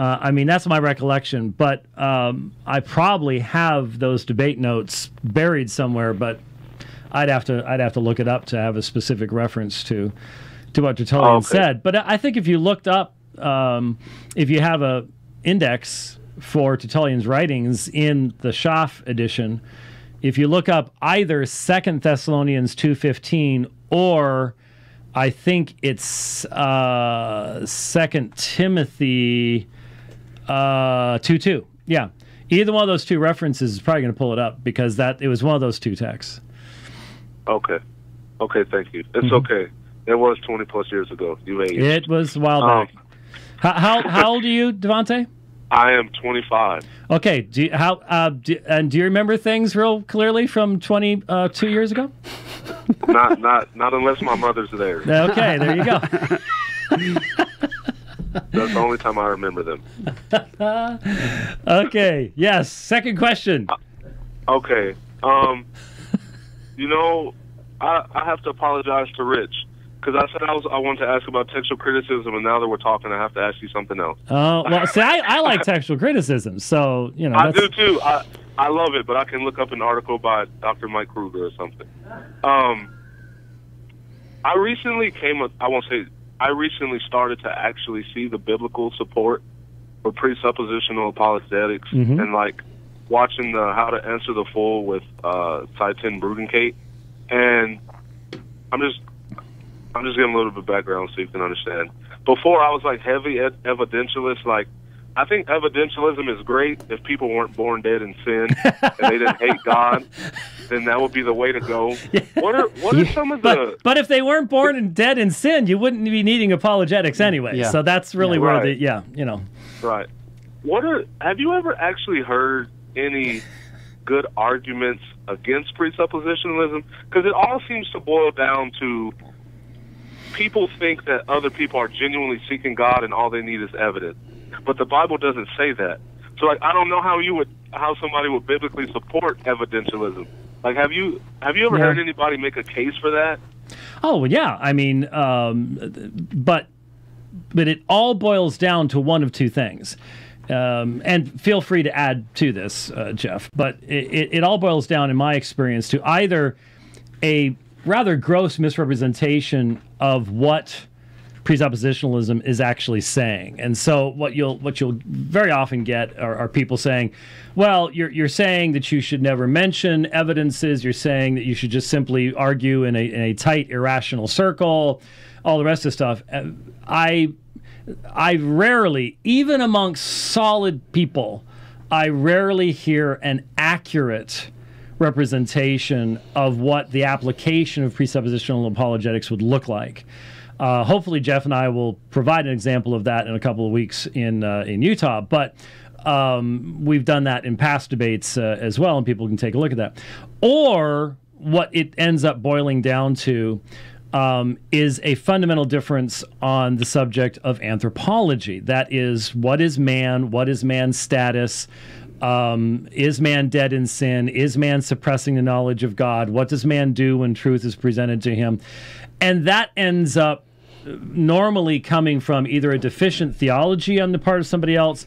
Uh, I mean, that's my recollection, but um, I probably have those debate notes buried somewhere. But I'd have to I'd have to look it up to have a specific reference to to what Tertullian Okay. said. But I think if you looked up, um, if you have a index for Tertullian's writings in the Schaff edition, if you look up either Second Thessalonians two fifteen or I think it's uh, Second Timothy uh, two two. Yeah, either one of those two references is probably going to pull it up because that it was one of those two texts. Okay. Okay, thank you. It's Mm-hmm. okay. It was 20 plus years ago. You aged. It was a while Um. How, how how old are you, Devonte? I am 25. Okay. Do you, how uh, do, and do you remember things real clearly from twenty uh, two years ago? not not not unless my mother's there. Okay, there you go. That's the only time I remember them. Okay. Yes. Second question. Okay. Um, you know, I I have to apologize to Rich because I said I was I wanted to ask about textual criticism, and now that we're talking, I have to ask you something else. Oh well, see, I, I like textual criticism, so you know. I do too. I I love it, but I can look up an article by Dr. Mike Kruger or something. Um, I recently came. up- I won't say. I recently started to actually see the biblical support for presuppositional apologetics Mhm. and like watching the How to Answer the Fool with uh, Sye Ten Bruggencate, and I'm just I'm just getting a little bit of background so you can understand. Before I was like heavy ed- evidentialist, like I think evidentialism is great if people weren't born dead in sin and they didn't hate God, then that would be the way to go. What are what are some of the but but if they weren't born and dead in sin, you wouldn't be needing apologetics mm, anyway. Yeah. So that's really where Right. the yeah you know. right? What are have you ever actually heard any good arguments against presuppositionalism? Because it all seems to boil down to people think that other people are genuinely seeking God and all they need is evidence. But the Bible doesn't say that. So like I don't know how you would how somebody would biblically support evidentialism. Like have you have you ever Yeah. heard anybody make a case for that? Oh yeah. I mean, um, but but it all boils down to one of two things. Um, and feel free to add to this, uh, Jeff. But it, it, it all boils down, in my experience, to either a rather gross misrepresentation of what presuppositionalism is actually saying. And so what you'll what you'll very often get are, are people saying, well, you're you're saying that you should never mention evidences, you're saying that you should just simply argue in a in a tight irrational circle, all the rest of stuff. Uh, I I rarely, even amongst solid people, I rarely hear an accurate representation of what the application of presuppositional apologetics would look like. Uh, hopefully, Jeff and I will provide an example of that in a couple of weeks in uh, in Utah. But um, we've done that in past debates uh, as well, and people can take a look at that. Or what it ends up boiling down to um, is a fundamental difference on the subject of anthropology. That is, what is man? What is man's status? Um, is man dead in sin? Is man suppressing the knowledge of God? What does man do when truth is presented to him? And that ends up normally coming from either a deficient theology on the part of somebody else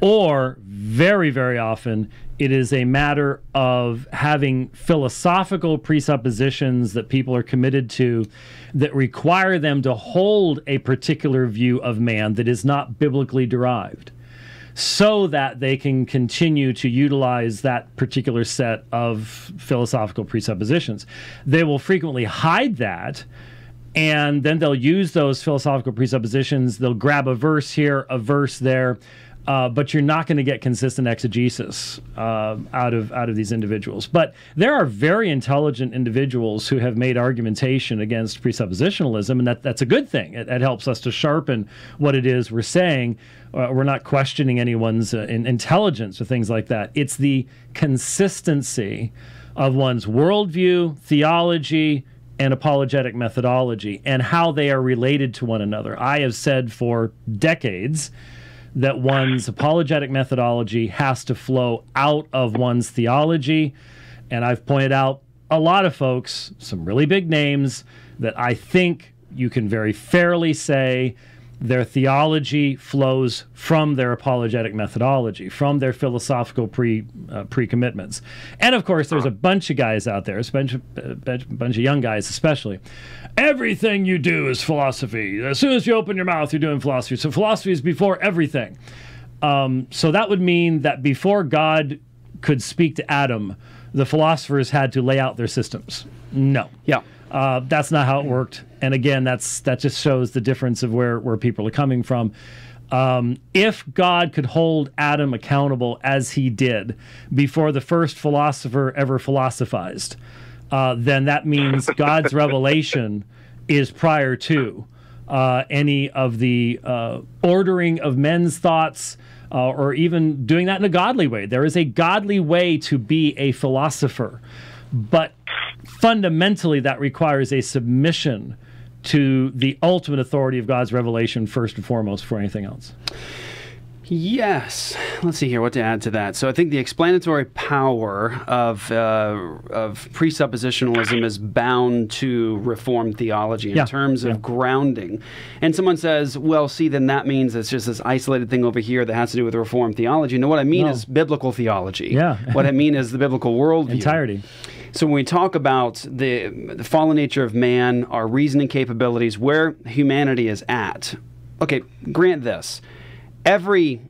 or very, very often it is a matter of having philosophical presuppositions that people are committed to that require them to hold a particular view of man that is not biblically derived so that they can continue to utilize that particular set of philosophical presuppositions. They will frequently hide that and then they'll use those philosophical presuppositions. They'll grab a verse here, a verse there, uh, but you're not going to get consistent exegesis uh, out of out of these individuals. But there are very intelligent individuals who have made argumentation against presuppositionalism, and that that's a good thing. It, it helps us to sharpen what it is we're saying. Uh, we're not questioning anyone's uh, in, intelligence or things like that. It's the consistency of one's worldview, theology, and apologetic methodology and how they are related to one another. I have said for decades that one's apologetic methodology has to flow out of one's theology. And I've pointed out a lot of folks, some really big names, that I think you can very fairly say their theology flows from their apologetic methodology, from their philosophical pre uh, pre commitments, and of course, there's a bunch of guys out there, a bunch, of, a bunch of young guys especially. Everything you do is philosophy. As soon as you open your mouth, you're doing philosophy. So philosophy is before everything. Um, so that would mean that before God could speak to Adam, the philosophers had to lay out their systems. No. Yeah. Uh, that's not how it worked. And again, that's that just shows the difference of where where people are coming from. Um, if God could hold Adam accountable as he did before the first philosopher ever philosophized, uh, then that means God's revelation is prior to uh, any of the uh, ordering of men's thoughts. Uh, or even doing that in a godly way. There is a godly way to be a philosopher, but fundamentally that requires a submission to the ultimate authority of God's revelation first and foremost for anything else. Yes. Let's see here what to add to that. So I think the explanatory power of uh, of presuppositionalism is bound to reformed theology in Yeah. terms of Yeah. grounding. And someone says, "Well, see, then that means it's just this isolated thing over here that has to do with reformed theology." No, what I mean No. is biblical theology. Yeah. what I mean is the biblical worldview. Entirety. So when we talk about the, the fallen nature of man, our reasoning capabilities, where humanity is at, okay, grant this. Every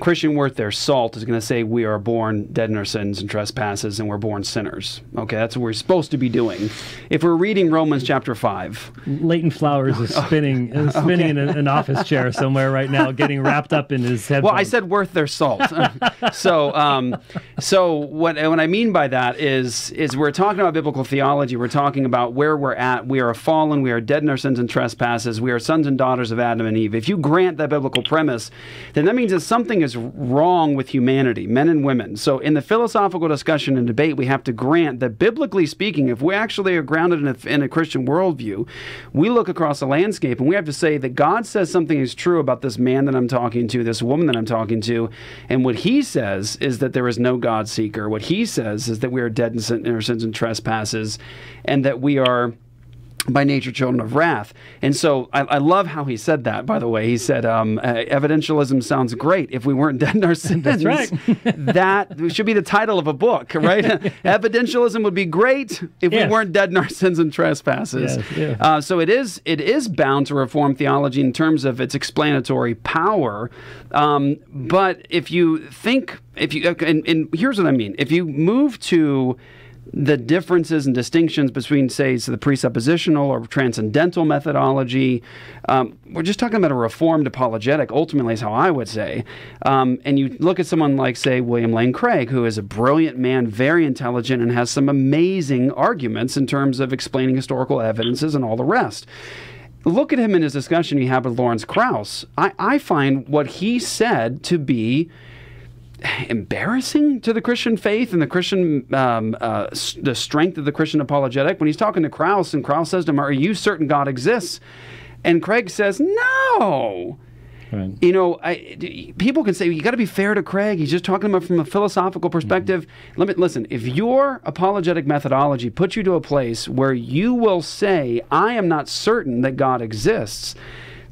Christian worth their salt is going to say we are born dead in our sins and trespasses and we're born sinners. Okay, that's what we're supposed to be doing. If we're reading Romans chapter 5, Leighton Flowers is spinning is spinning in an office chair somewhere right now, getting wrapped up in his headphones. Well, I said worth their salt. so, um, so what what I mean by that is is we're talking about biblical theology. We're talking about where we're at. We are fallen. We are dead in our sins and trespasses. We are sons and daughters of Adam and Eve. If you grant that biblical premise, then that means that something is wrong with humanity, men and women. So, in the philosophical discussion and debate, we have to grant that biblically speaking, if we actually are grounded in a, in a Christian worldview, we look across the landscape and we have to say that God says something is true about this man that I'm talking to, this woman that I'm talking to, and what he says is that there is no God seeker. What he says is that we are dead in, sin, in our sins and trespasses, and that we are by nature children of wrath. And so I, I love how he said that, by the way. He said, um, uh, evidentialism sounds great if we weren't dead in our sins. That's right. that should be the title of a book, right? evidentialism would be great if Yes. we weren't dead in our sins and trespasses. Yes. Uh, so it is it is bound to reform theology in terms of its explanatory power. Um, but if you think, if you, and, and here's what I mean, if you move to the differences and distinctions between, say, so the presuppositional or transcendental methodology. Um, we're just talking about a reformed apologetic, ultimately, is how I would say. Um, and you look at someone like, say, William Lane Craig, who is a brilliant man, very intelligent, and has some amazing arguments in terms of explaining historical evidences and all the rest look at him in his discussion he had with Lawrence Krauss. I, I find what he said to be embarrassing to the Christian faith and the Christian um, uh, s- the strength of the Christian apologetic when he's talking to Krauss and Krauss says to him, "Are you certain God exists?" And Craig says, "No." Right. You know, I, people can say you got to be fair to Craig. He's just talking about from a philosophical perspective. Let me listen. If your apologetic methodology puts you to a place where you will say, "I am not certain that God exists,"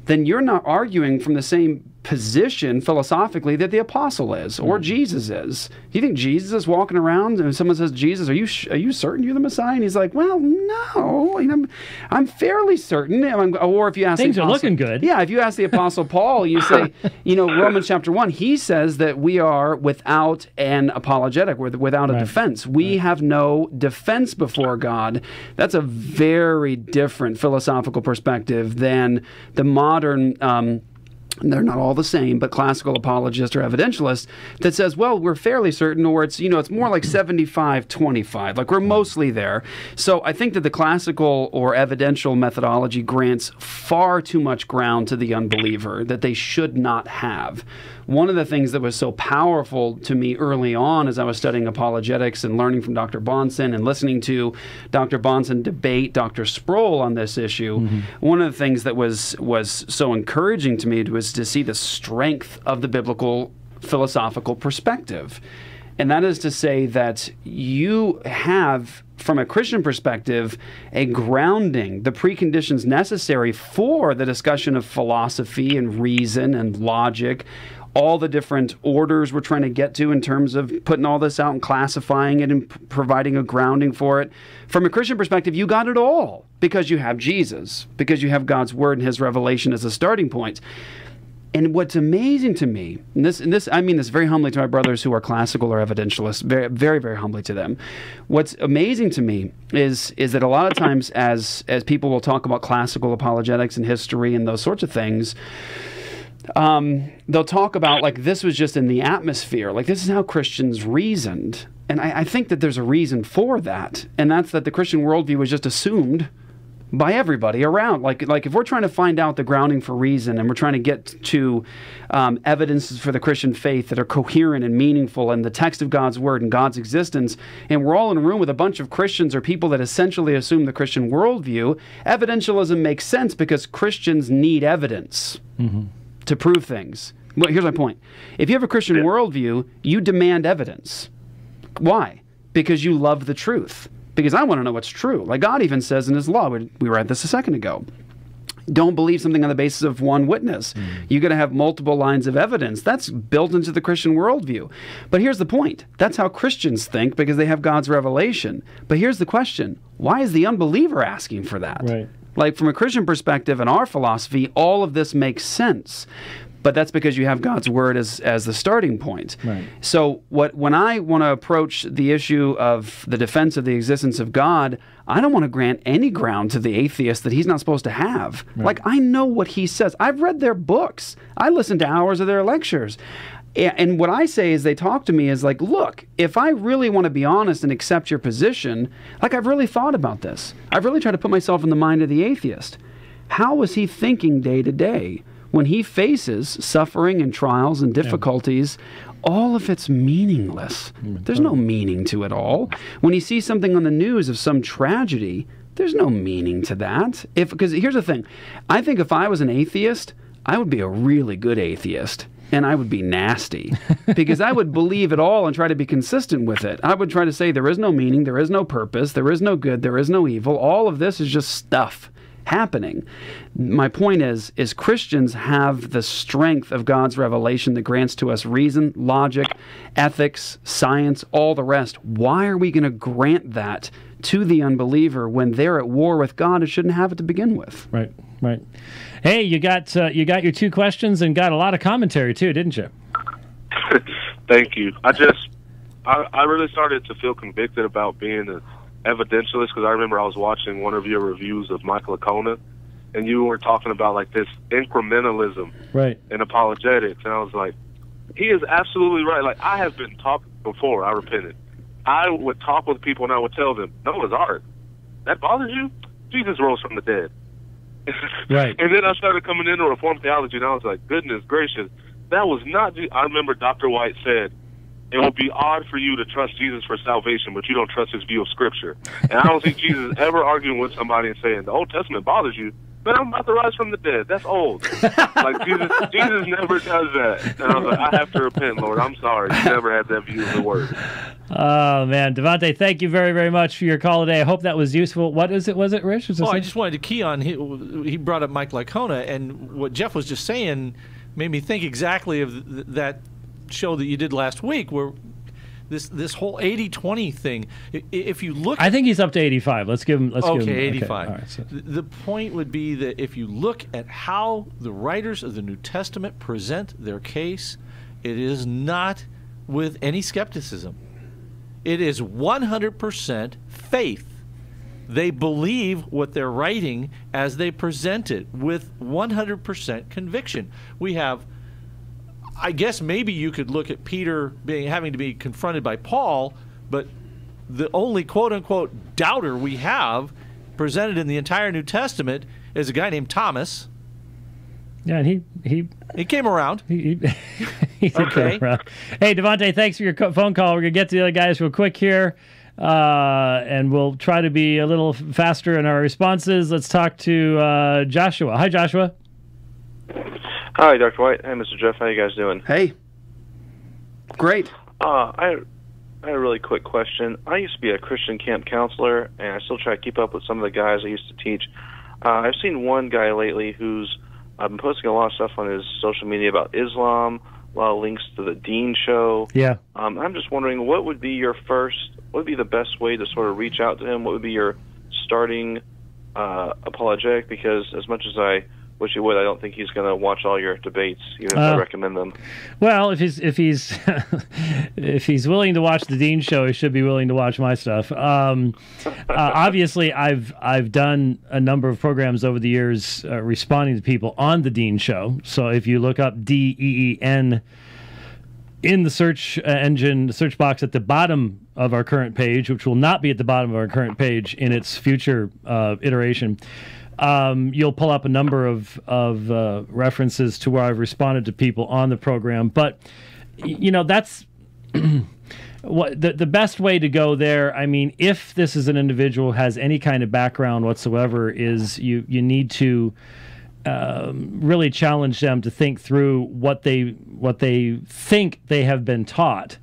then you're not arguing from the same position philosophically that the apostle is or Jesus is. You think Jesus is walking around and someone says, "Jesus, are you sh- are you certain you're the Messiah?" And he's like, "Well, no, you know, I'm, I'm fairly certain." I'm- Or if you ask, the Things are looking good. Yeah, if you ask the apostle Paul, you say, you know, Romans chapter one, he says that we are without an apologetic, without a Right. defense. We have no defense before God. That's a very different philosophical perspective than the modern. Um, they're not all the same, but classical apologist or evidentialist that says, well, we're fairly certain, or it's, you know, it's more like 75 25. Like we're mostly there. So I think that the classical or evidential methodology grants far too much ground to the unbeliever that they should not have. One of the things that was so powerful to me early on as I was studying apologetics and learning from Dr. Bahnsen and listening to Dr. Bahnsen debate Dr. Sproul on this issue, mm-hmm. one of the things that was was so encouraging to me was to see the strength of the biblical philosophical perspective. And that is to say that you have, from a Christian perspective, a grounding, the preconditions necessary for the discussion of philosophy and reason and logic, all the different orders we're trying to get to in terms of putting all this out and classifying it and p- providing a grounding for it. From a Christian perspective, you got it all because you have Jesus, because you have God's word and his revelation as a starting point. And what's amazing to me, and this, and this, I mean this very humbly to my brothers who are classical or evidentialists, very, very, very humbly to them. What's amazing to me is is that a lot of times, as as people will talk about classical apologetics and history and those sorts of things, um, they'll talk about like this was just in the atmosphere, like this is how Christians reasoned. And I, I think that there's a reason for that, and that's that the Christian worldview was just assumed by everybody around. Like, like if we're trying to find out the grounding for reason, and we're trying to get to um, evidences for the Christian faith that are coherent and meaningful, and the text of God's word and God's existence, and we're all in a room with a bunch of Christians or people that essentially assume the Christian worldview, evidentialism makes sense because Christians need evidence to prove things. Well, here's my point: if you have a Christian worldview, you demand evidence. Why? Because you love the truth. Because I want to know what's true. Like God even says in His law, we read this a second ago. Don't believe something on the basis of one witness. Mm. You're going to have multiple lines of evidence. That's built into the Christian worldview. But here's the point that's how Christians think because they have God's revelation. But here's the question why is the unbeliever asking for that? Right. Like from a Christian perspective and our philosophy, all of this makes sense. But that's because you have God's word as, as the starting point. Right. So what when I want to approach the issue of the defense of the existence of God, I don't want to grant any ground to the atheist that he's not supposed to have. Like I know what he says. I've read their books. I listened to hours of their lectures. And what I say is they talk to me is like, look, if I really want to be honest and accept your position, like I've really thought about this. I've really tried to put myself in the mind of the atheist. How was he thinking day to day when he faces suffering and trials and difficulties? All of it's meaningless. Mm-hmm. There's no meaning to it all. When he sees something on the news of some tragedy, there's no meaning to that. If because here's the thing, I think if I was an atheist, I would be a really good atheist. And I would be nasty because I would believe it all and try to be consistent with it. I would try to say there is no meaning, there is no purpose, there is no good, there is no evil. All of this is just stuff happening. My point is is Christians have the strength of God's revelation that grants to us reason, logic, ethics, science, all the rest. Why are we going to grant that to the unbeliever when they're at war with God and shouldn't have it to begin with? Right, right. Hey, you got uh, you got your two questions and got a lot of commentary too, didn't you? Thank you. I just, I, I really started to feel convicted about being an evidentialist because I remember I was watching one of your reviews of Michael Licona, and you were talking about like this incrementalism Right. in apologetics, and I was like, he is absolutely right. Like I have been taught before. I repented. I would talk with people and I would tell them, Noah's ark. that bothers you? Jesus rose from the dead. Right. and then I started coming into Reformed theology, and I was like, goodness gracious, that was not. I remember Dr. White said, it would be odd for you to trust Jesus for salvation, but you don't trust his view of Scripture. And I don't think Jesus ever arguing with somebody and saying the Old Testament bothers you, but I'm about to rise from the dead. That's old. like Jesus, Jesus never does that. And I was like, I have to repent, Lord. I'm sorry. You never had that view of the Word. Oh man, Devonte, thank you very, very much for your call today. I hope that was useful. What is it? Was it Rich? Was it Well, I just wanted to key on he, he brought up Mike Licona, and what Jeff was just saying made me think exactly of th- that show that you did last week, where this this whole 80-20 thing. If you look, I think he's up to 85. Let's give him. Let's give him. okay, 85. so- The point would be that if you look at how the writers of the New Testament present their case, it is not with any skepticism. It is 100% faith. They believe what they're writing as they present it with 100% conviction. We have I guess maybe you could look at Peter being having to be confronted by Paul, but the only quote unquote doubter we have presented in the entire New Testament is a guy named Thomas. yeah, and he he He came around. he. he he Okay. around. Hey, Devonte, thanks for your co- phone call. We're gonna get to the other guys real quick here, uh, and we'll try to be a little faster in our responses. Let's talk to uh, Joshua. Hi, Joshua. Hi, Dr. White. Hey, Mr. Jeff. How you guys doing? Hey. Great. Uh, I, I had a really quick question. I used to be a Christian camp counselor, and I still try to keep up with some of the guys I used to teach. Uh, I've seen one guy lately who's uh, been posting a lot of stuff on his social media about Islam, a lot of links to the Dean Show. Yeah. Um, I'm just wondering, what would be your first? What would be the best way to sort of reach out to him? What would be your starting uh, apologetic? Because as much as I wish he would, I don't think he's going to watch all your debates, even if I Uh. recommend them. Well, if he's if he's if he's willing to watch the Dean show, he should be willing to watch my stuff. Um, uh, obviously, I've I've done a number of programs over the years uh, responding to people on the Dean show. So if you look up D E E N in the search uh, engine, the search box at the bottom of our current page, which will not be at the bottom of our current page in its future uh, iteration, um, you'll pull up a number of of uh, references to where I've responded to people on the program. But you know that's what the the best way to go there. I mean, if this is an individual has any kind of background whatsoever, is you you need to um, really challenge them to think through what they what they think they have been taught,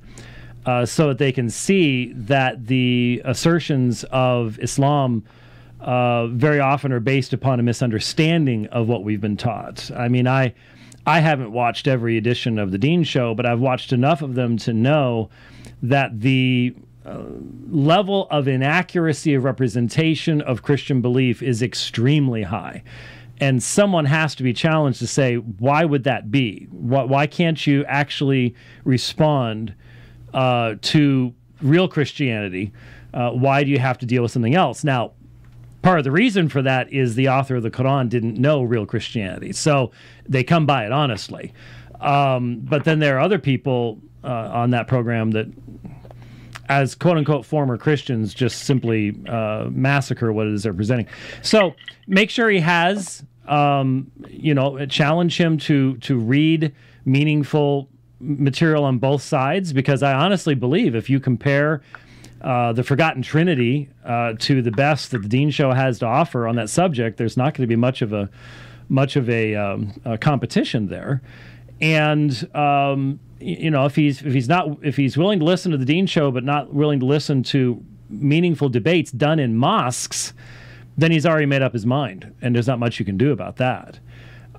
uh, so that they can see that the assertions of Islam uh, very often are based upon a misunderstanding of what we've been taught. I mean, I I haven't watched every edition of the Dean Show, but I've watched enough of them to know that the uh, level of inaccuracy of representation of Christian belief is extremely high. And someone has to be challenged to say, why would that be? Why, why can't you actually respond uh, to real Christianity? Uh, why do you have to deal with something else? Now, part of the reason for that is the author of the Quran didn't know real Christianity, so they come by it honestly. Um, but then there are other people uh, on that program that, as quote unquote former Christians, just simply uh, massacre what it is they're presenting. So make sure he has, um, you know, challenge him to to read meaningful material on both sides because I honestly believe if you compare uh, the Forgotten Trinity uh, to the best that the Dean Show has to offer on that subject, there's not going to be much of a much of a, um, a competition there. And um, you know, if he's if he's not if he's willing to listen to the Dean Show but not willing to listen to meaningful debates done in mosques, then he's already made up his mind, and there's not much you can do about that.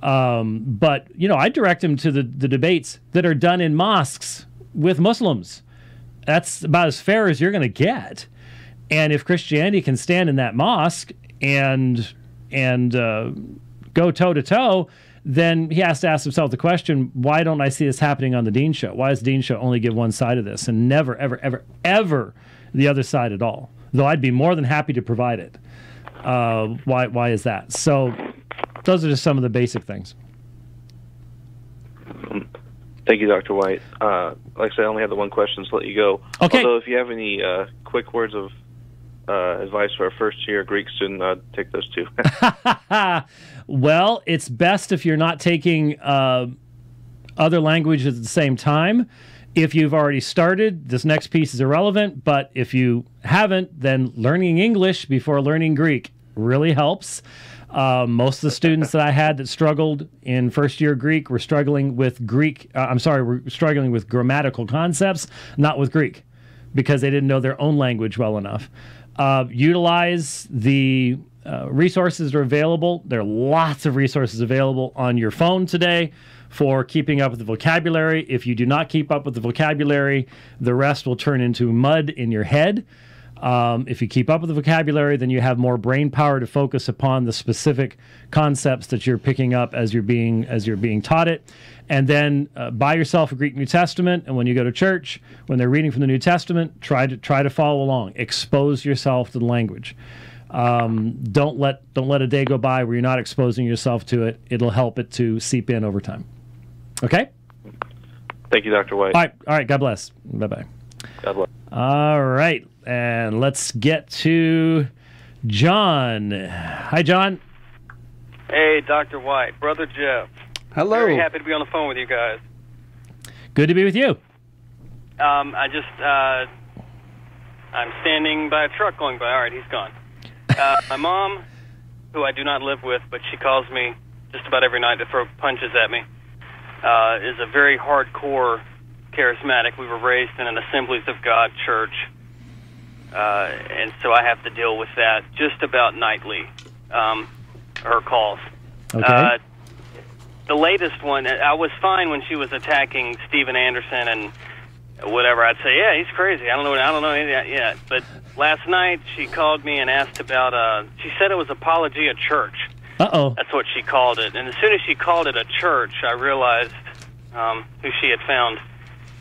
Um, but you know, I direct him to the, the debates that are done in mosques with Muslims. That's about as fair as you're going to get. And if Christianity can stand in that mosque and and uh, go toe to toe, then he has to ask himself the question: Why don't I see this happening on the Dean Show? Why does Dean Show only give one side of this and never, ever, ever, ever the other side at all? Though I'd be more than happy to provide it. Uh, why? Why is that? So, those are just some of the basic things. Thank you, Dr. White. Uh, like I said, I only had the one question, so let you go. Okay. Although, if you have any uh, quick words of uh, advice for a first-year Greek student, I'd take those too. well, it's best if you're not taking uh, other languages at the same time. If you've already started, this next piece is irrelevant. But if you haven't, then learning English before learning Greek really helps. Uh, most of the students that I had that struggled in first year Greek were struggling with Greek. Uh, I'm sorry, were struggling with grammatical concepts, not with Greek, because they didn't know their own language well enough. Uh, utilize the uh, resources are available. There are lots of resources available on your phone today for keeping up with the vocabulary. If you do not keep up with the vocabulary, the rest will turn into mud in your head. Um, if you keep up with the vocabulary, then you have more brain power to focus upon the specific concepts that you're picking up as you're being as you're being taught it. And then uh, buy yourself a Greek New Testament, and when you go to church, when they're reading from the New Testament, try to try to follow along. Expose yourself to the language. Um, don't let don't let a day go by where you're not exposing yourself to it. It'll help it to seep in over time. Okay. Thank you, Dr. White. All right. All right. God bless. Bye bye. God bless. All right. And let's get to John. Hi, John. Hey, Dr. White, Brother Jeff. Hello. Very happy to be on the phone with you guys. Good to be with you. Um, I just, uh, I'm standing by a truck going by. All right, he's gone. Uh, my mom, who I do not live with, but she calls me just about every night to throw punches at me, uh, is a very hardcore charismatic. We were raised in an Assemblies of God church, uh, and so I have to deal with that just about nightly. Um, her calls. Okay. Uh, the latest one, I was fine when she was attacking Steven Anderson and whatever. I'd say, yeah, he's crazy. I don't know. I don't know any of that yet. But last night she called me and asked about. Uh, she said it was Apologia Church. Uh oh. That's what she called it. And as soon as she called it a church, I realized um, who she had found.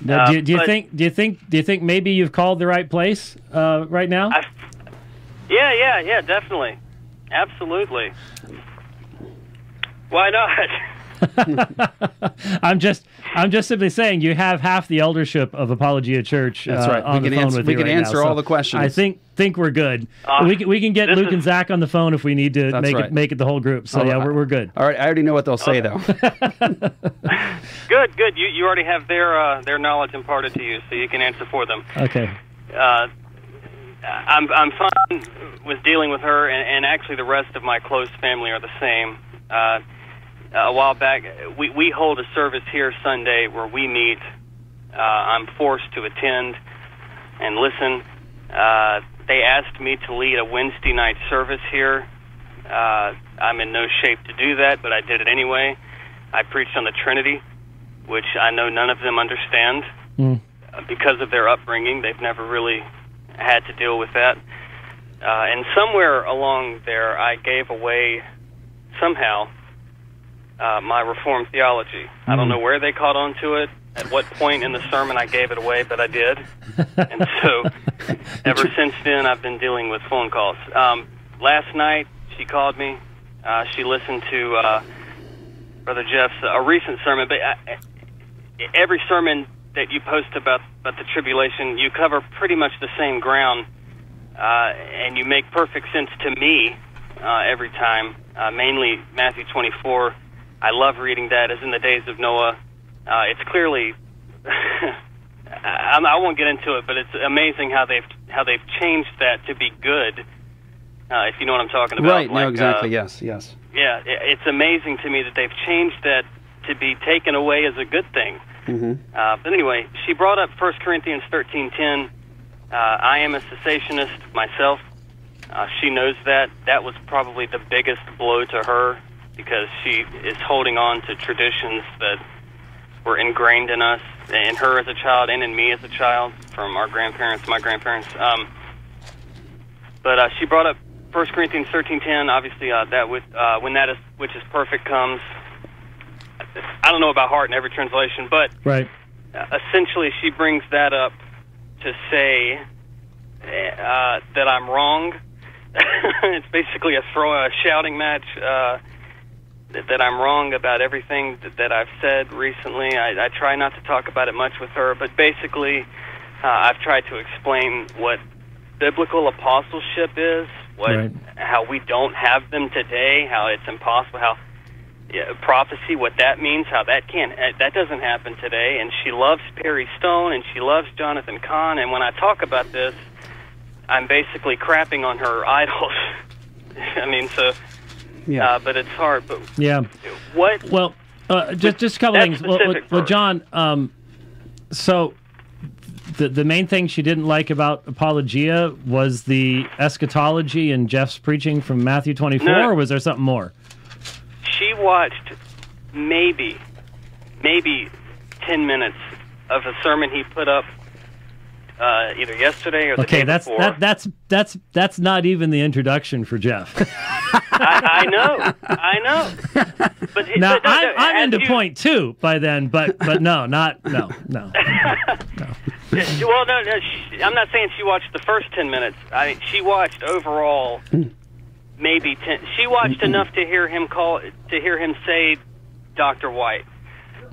Now, do, do you but- think? Do you think? Do you think maybe you've called the right place uh, right now? I, yeah, yeah, yeah, definitely, absolutely. Why not? I'm just. I'm just simply saying you have half the eldership of Apologia Church. That's uh, right. On We the can phone answer- with we you can right now. answer all the questions. I think think we're good. Uh, we can we can get Luke is- and Zach on the phone if we need to That's make right. it make it the whole group. So Oh, yeah, we're, we're good. All right. I already know what they'll say, though. good, good. You you already have their uh, their knowledge imparted to you, so you can answer for them. Okay. Uh, I'm I'm fine with dealing with her, and, and actually the rest of my close family are the same. Uh, a while back, we we hold a service here Sunday where we meet. Uh, I'm forced to attend and listen. Uh, they asked me to lead a Wednesday night service here. Uh, I'm in no shape to do that, but I did it anyway. I preached on the Trinity, which I know none of them understand Mm. uh, because of their upbringing. They've never really had to deal with that. Uh, and somewhere along there, I gave away somehow uh, my Reformed theology. I don't know where they caught on to it, at what point in the sermon I gave it away, but I did. and so ever since then, I've been dealing with phone calls. Um, last night, she called me. Uh, she listened to uh, Brother Jeff's uh, a recent sermon, but uh, every sermon that you post about about the tribulation, you cover pretty much the same ground, uh, and you make perfect sense to me uh, every time. Uh, mainly Matthew 24. I love reading that. As in the days of Noah. Uh, it's clearly. I, I won't get into it, but it's amazing how they've how they've changed that to be good. Uh, if you know what I'm talking about. right. Like, no, exactly. Uh, yes. Yes. yeah, i- it's amazing to me that they've changed that to be taken away as a good thing. hmm Uh, but anyway, she brought up 1 Corinthians 13:10. Uh, I am a cessationist myself. Uh, she knows that. That was probably the biggest blow to her because she is holding on to traditions that were ingrained in us, in her as a child, and in me as a child, from our grandparents, my grandparents. Um, but uh, she brought up 1 Corinthians 13:10. Obviously, uh, that with, uh, when that is which is perfect comes. I don't know about heart in every translation, but Right. uh, essentially she brings that up to say uh, that I'm wrong. it's basically a throw a shouting match uh, that, I'm wrong about everything that, that I've said recently. I, I try not to talk about it much with her, but basically uh, I've tried to explain what biblical apostleship is, what Right. how we don't have them today, how it's impossible, how yeah, prophecy, what that means, how that can't uh, that doesn't happen today. And she loves Perry Stone and she loves Jonathan Cahn. And when I talk about this, I'm basically crapping on her idols. I mean, so Yeah. uh, but it's hard. But Yeah. what? Well, uh, just just a couple things. Well, well. John. Um, so the the main thing she didn't like about apologia was the eschatology and Jeff's preaching from Matthew 24, No. or was there something more? she watched maybe maybe 10 minutes of a sermon he put up uh, either yesterday or the Okay, day that's before. that that's that's that's not even the introduction for Jeff. I, I know, I know. But he- now but no, I'm, I'm into you- point two by then, but but no, not no no. Well, no, no. She, I'm not saying she watched the first 10 minutes. I she watched overall maybe 10. She watched enough to hear him call to hear him say Dr. White.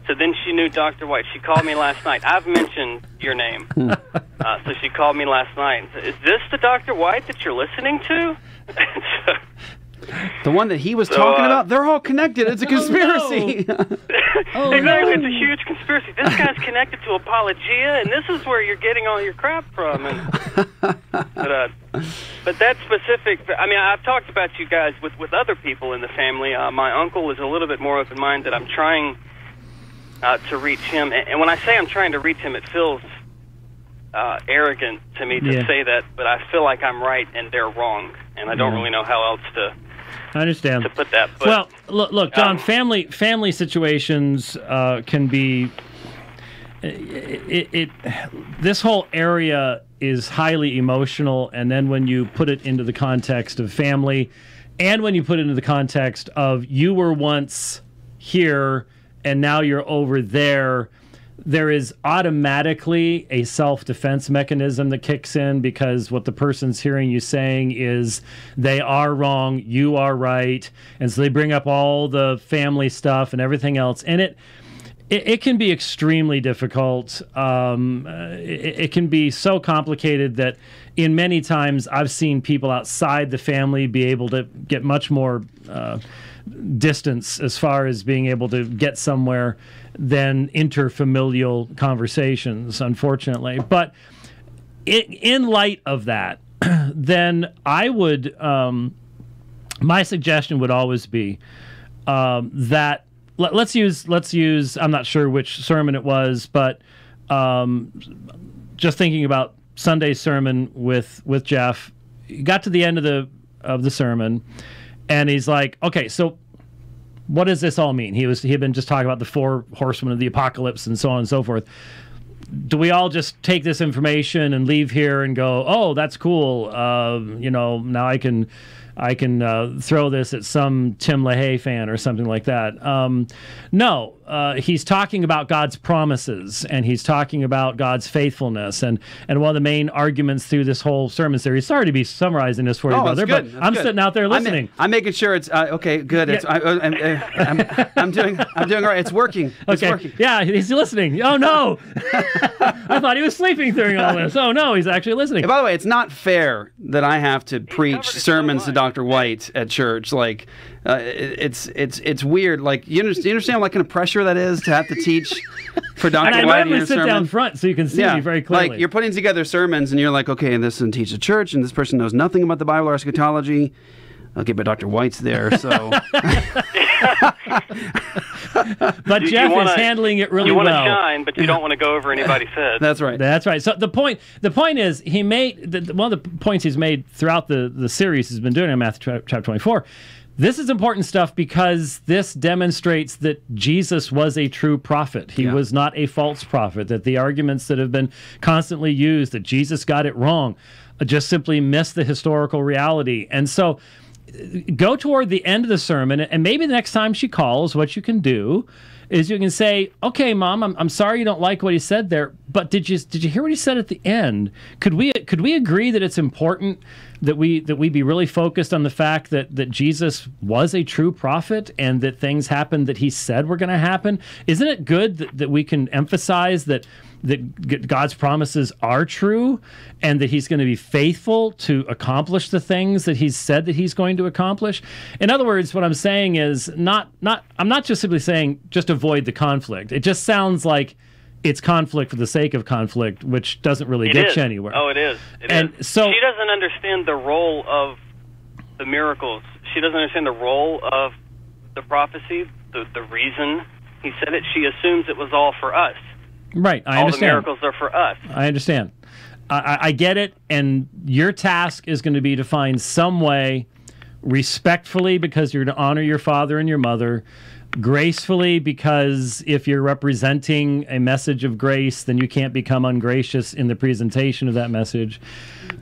So then she knew Dr. White. She called me last night. I've mentioned your name. uh, so she called me last night. and said, Is this the Dr. White that you're listening to? so, The one that he was So, talking uh, about, they're all connected. It's a conspiracy. Oh, exactly, it's a huge conspiracy. This guy's connected to Apologia, and this is where you're getting all your crap from. And but uh, but that specific, I mean, I've talked about you guys with with other people in the family. Uh, my uncle is a little bit more open minded. I'm trying uh, to reach him, and, and when I say I'm trying to reach him, it feels uh, arrogant to me to Yeah. say that, but I feel like I'm right and they're wrong, and I don't really know how else to I understand. to put that. But well, look, look, John. um, family family situations uh, can be. It, it, it this whole area is highly emotional, and then when you put it into the context of family, and when you put it into the context of you were once here and now you're over there. There is automatically a self defense mechanism that kicks in because what the person's hearing you saying is they are wrong, you are right. And so they bring up all the family stuff and everything else. And it, it, it can be extremely difficult. Um, it, it can be so complicated that in many times I've seen people outside the family be able to get much more uh, distance as far as being able to get somewhere than interfamilial conversations, unfortunately. But in, in light of that, then I would, um, my suggestion would always be um, that let, us use let's use I'm not sure which sermon it was, but um, just thinking about Sunday's sermon with with Jeff, got to the end of the of the sermon, and he's like, okay, so what does this all mean? He was he had been just talking about the four horsemen of the apocalypse and so on and so forth. Do we all just take this information and leave here and go, oh, that's cool? Uh, you know, now I can I can uh, throw this at some Tim LaHaye fan or something like that. Um, no, uh, he's talking about God's promises and he's talking about God's faithfulness. And, and one of the main arguments through this whole sermon series, sorry to be summarizing this for you, Oh, brother, but That's I'm good. sitting out there I'm- listening. I'm, making sure it's uh, okay. Good. It's, Yeah. I, uh, I'm, uh, I'm, I'm doing. I'm doing all right. It's working. It's Okay. working. Yeah, he's listening. Oh no! I thought he was sleeping during all this. Oh no, he's actually listening. And by the way, it's not fair that I have to preach covered so sermons to. Dr. White at church. Like, uh, it- it's it's it's weird. Like, you understand, you understand what kind of pressure that is to have to teach for Dr. and I White in normally your sit sermon? down front so you can see me very clearly. Like you're putting together sermons and you're like, okay, and this doesn't teach the church, and this person knows nothing about the Bible or eschatology. Okay, but Dr. White's there, so but You- Jeff you wanna- is handling it really you want to well. shine, but you don't want to go over anybody's head. that's right. That's right. So the point, the point is, he made the, the- one of the points he's made throughout the the series he's been doing in Matthew chapter twenty four. This is important stuff because this demonstrates that Jesus was a true prophet. He Yeah. was not a false prophet. That the arguments that have been constantly used that Jesus got it wrong just simply miss the historical reality. And so go toward the end of the sermon, and maybe the next time she calls, what you can do is you can say, "Okay, mom, I'm, I'm sorry you don't like what he said there, but did you did you hear what he said at the end? Could we could we agree that it's important that we that we be really focused on the fact that that Jesus was a true prophet and that things happened that he said were going to happen? Isn't it good that, that we can emphasize that that God's promises are true and that he's going to be faithful to accomplish the things that he's said that he's going to accomplish. In other words, what I'm saying is not not I'm not just simply saying just avoid the conflict. It just sounds like it's conflict for the sake of conflict, which doesn't really It get is. you anywhere. Oh, it is. It And is. so- she doesn't understand the role of the miracles. She doesn't understand the role of the prophecy, the the reason he said it. She assumes it was all for us. Right, I all understand. the miracles are for us. I understand. I, I, I get it, and your task is going to be to find some way, respectfully, because you're to honor your father and your mother, gracefully, because if you're representing a message of grace, then you can't become ungracious in the presentation of that message,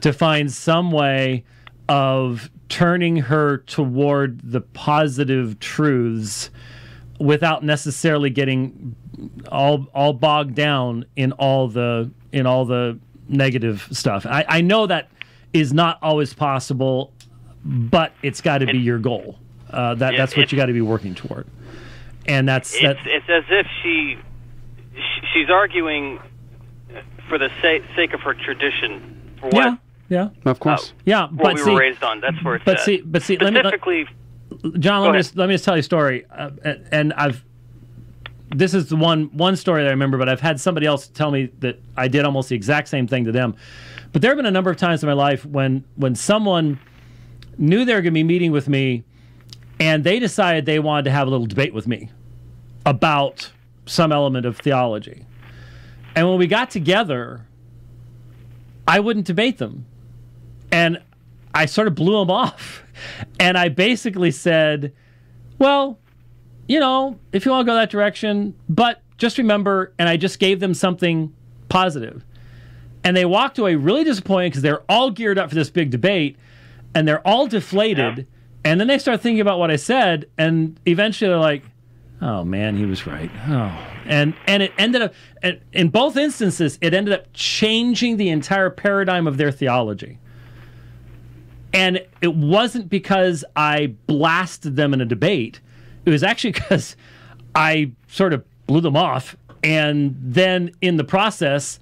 to find some way of turning her toward the positive truths without necessarily getting all all bogged down in all the in all the negative stuff. I, I know that is not always possible, but it's got to be your goal. Uh, that Yeah, that's what you got to be working toward, and that's that. It's, it's as if she she's arguing for the sake, sake of her tradition. For what Yeah, yeah, Of course. yeah. what But we see, were raised on. That's where it's but at. see, but see, let me let, specifically. John, let me just, let me just tell you a story, uh, and- and I've this is the one one story that I remember, but I've had somebody else tell me that I did almost the exact same thing to them. But there have been a number of times in my life when when someone knew they were going to be meeting with me, and they decided they wanted to have a little debate with me about some element of theology. And when we got together, I wouldn't debate them. And I sort of blew them off. And I basically said, well, you know, if you want to go that direction, but just remember, and I just gave them something positive. And they walked away really disappointed because they're all geared up for this big debate and they're all deflated. And then they start thinking about what I said, and eventually they're like, oh man, he was right. Oh. And and it ended up in both instances, it ended up changing the entire paradigm of their theology. And it wasn't because I blasted them in a debate. It was actually because I sort of blew them off and then in the process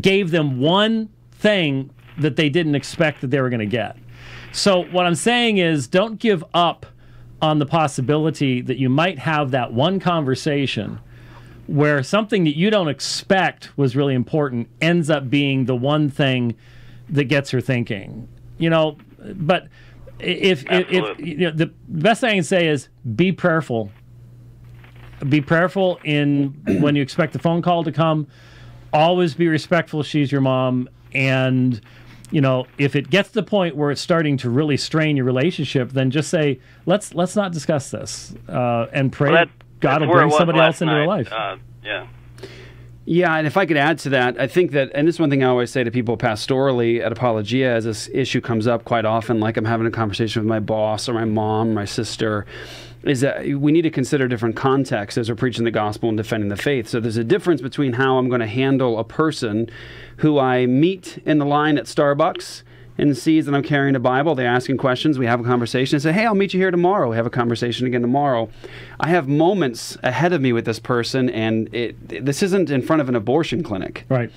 gave them one thing that they didn't expect that they were going to get. So what I'm saying is don't give up on the possibility that you might have that one conversation where something that you don't expect was really important ends up being the one thing that gets her thinking. You know, but if if, if you know, the best thing I can say is be prayerful. Be prayerful in when you expect the phone call to come. Always be respectful. She's your mom, and you know if it gets to the point where it's starting to really strain your relationship, then just say let's let's not discuss this uh, and pray. Well, that, God will bring somebody else into her night. life. Uh, yeah. Yeah, and if I could add to that, I think that, and this is one thing I always say to people pastorally at Apologia, as this issue comes up quite often, like I'm having a conversation with my boss or my mom, my sister, is that we need to consider different contexts as we're preaching the gospel and defending the faith. So there's a difference between how I'm going to handle a person who I meet in the line at Starbucks and sees that I'm carrying a Bible. They're asking questions. We have a conversation and say, hey, I'll meet you here tomorrow. We have a conversation again tomorrow. I have moments ahead of me with this person, and it, this isn't in front of an abortion clinic. right.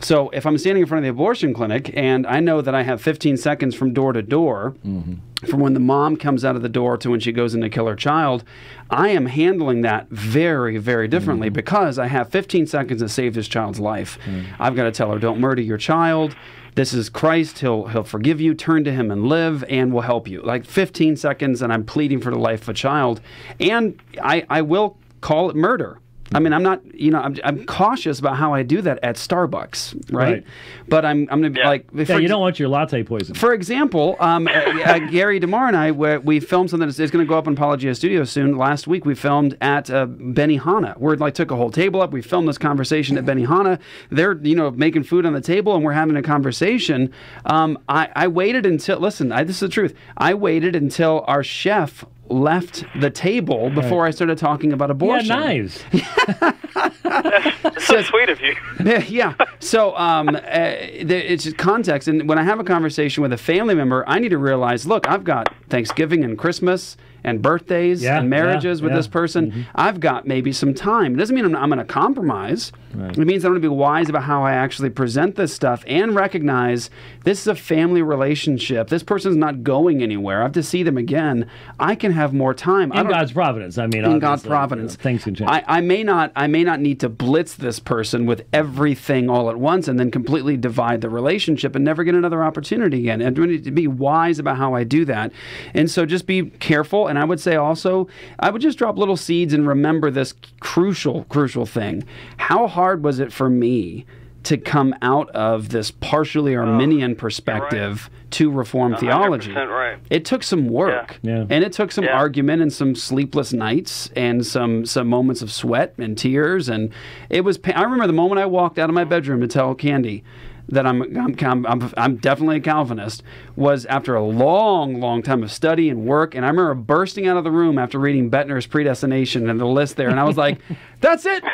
So if I'm standing in front of the abortion clinic and I know that I have 15 seconds from door to door, mm-hmm. from when the mom comes out of the door to when she goes in to kill her child, I am handling that very, very differently mm-hmm. because I have 15 seconds to save this child's life. Mm. I've got to tell her, don't murder your child. This is Christ. He'll he'll forgive you. Turn to Him and live, and we'll help you. Like 15 seconds, and I'm pleading for the life of a child, and I I will call it murder. I mean, I'm not, you know, I'm, I'm cautious about how I do that at Starbucks, right? Right. But I'm, I'm gonna be Yeah. like, Yeah, you ex- don't want your latte poisoned. for example, um, uh, uh, Gary DeMar and I, we we filmed something that's going to go up on Apologia Studios soon. Last week, we filmed at uh, Benihana. We're like took a whole table up. We filmed this conversation at Benihana. They're you know making food on the table, and we're having a conversation. Um, I, I waited until listen. I, this is the truth. I waited until our chef left the table before I started talking about Yeah, abortion. knives. so sweet of you. Yeah, yeah. So um, uh, it's just context. And when I have a conversation with a family member, I need to realize, look, I've got Thanksgiving and Christmas and birthdays Yeah, and marriages yeah, with yeah. this person. Mm-hmm. I've got maybe some time. It doesn't mean I'm, I'm going to compromise. It means I'm going to be wise about how I actually present this stuff and recognize this is a family relationship. This person's not going anywhere. I have to see them again. I can have more time. In God's providence. I mean, in God's providence. you know, things can change. I, I may not I may not need to blitz this person with everything all at once and then completely divide the relationship and never get another opportunity again. And I need to be wise about how I do that. And so just be careful. And I would say also, I would just drop little seeds and remember this crucial, crucial thing. How hard was it for me? To come out of this partially Arminian perspective to reform theology, right. it took some work, Yeah. and it took some Yeah. argument and some sleepless nights and some some moments of sweat and tears. And it was. pa- I remember the moment I walked out of my bedroom to tell Candy that I'm I'm, I'm, I'm, definitely a Calvinist was after a long, long time of study and work. And I remember bursting out of the room after reading Boettner's Predestination and the list there, and I was like, "That's it."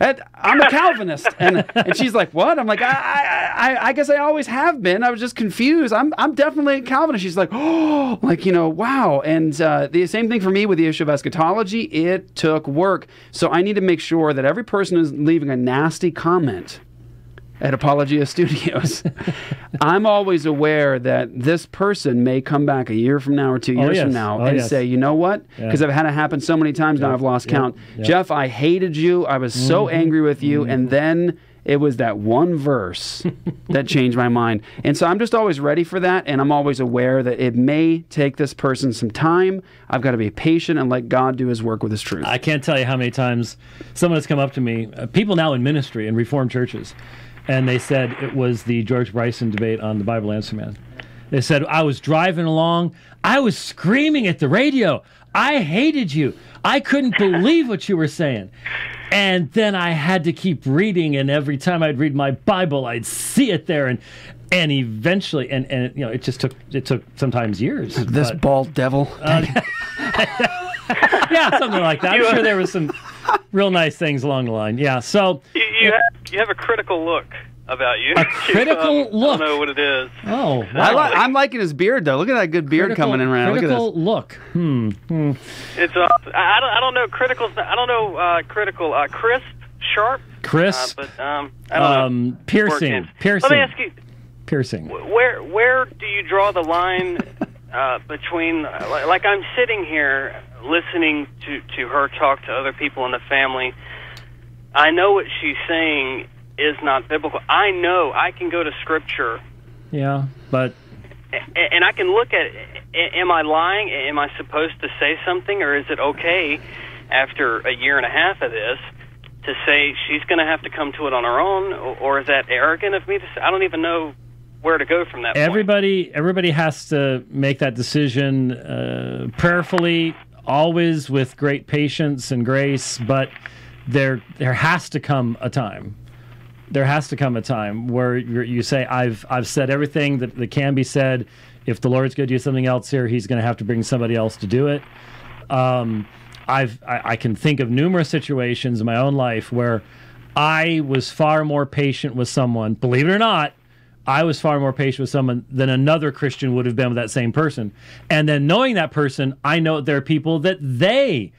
I'm a Calvinist, and and she's like, "What?" I'm like, I, I, I, I guess I always have been. I was just confused. I'm, I'm definitely a Calvinist." She's like, "Oh, like you know, wow." And uh, the same thing for me with the issue of eschatology. It took work, so I need to make sure that every person who's leaving a nasty comment at Apologia Studios, I'm always aware that this person may come back a year from now or two years from yes. now Oh, and yes. say, you know what? Yeah. Because I've had it happen so many times now, I've lost count. yeah. Jeff, I hated you. I was so Mm-hmm. angry with you. And then it was that one verse that changed my mind. And so I'm just always ready for that. And I'm always aware that it may take this person some time. I've got to be patient and let God do his work with his truth. I can't tell you how many times someone has come up to me, uh, people now in ministry in Reformed churches, and they said it was the George Bryson debate on the Bible Answer Man. They said, I was driving along, I was screaming at the radio, I hated you. I couldn't believe what you were saying. And then I had to keep reading, and every time I'd read my Bible, I'd see it there, and and eventually, and and you know, it just took it took sometimes years. this but- bald devil. Uh, yeah, something like that. I'm sure there was some real nice things along the line. Yeah. So, You, you, have, you have a critical look about you. A critical Um, look? I don't know what it is. oh, I wow. li- I'm liking his beard though. Look at that good beard Critical- coming in right now. Look at Critical this. look. Hmm. hmm. It's uh, I, I don't I don't know critical. I don't know uh, critical. Uh, crisp, sharp. Crisp. Uh, but um, I don't know. Um, piercing. Word. Piercing. Let me ask you, Piercing. where where do you draw the line uh, between uh, like, like I'm sitting here listening to to her talk to other people in the family. I know what she's saying is not biblical. I know I can go to scripture Yeah, but and I can look at am I lying? Am I supposed to say something, or is it okay after a year and a half of this to say she's going to have to come to it on her own, or, is that arrogant of me to say? I don't even know where to go from that. point. everybody everybody has to make that decision uh, prayerfully, always with great patience and grace. But there there has to come a time. There has to come a time where you're, say, "I've I've said everything that, that can be said. If the Lord's going to do something else here, He's going to have to bring somebody else to do it." Um, I've I, I can think of numerous situations in my own life where I was far more patient with someone. Believe it or not, I was far more patient with someone than another Christian would have been with that same person. And then knowing that person, I know there are people that they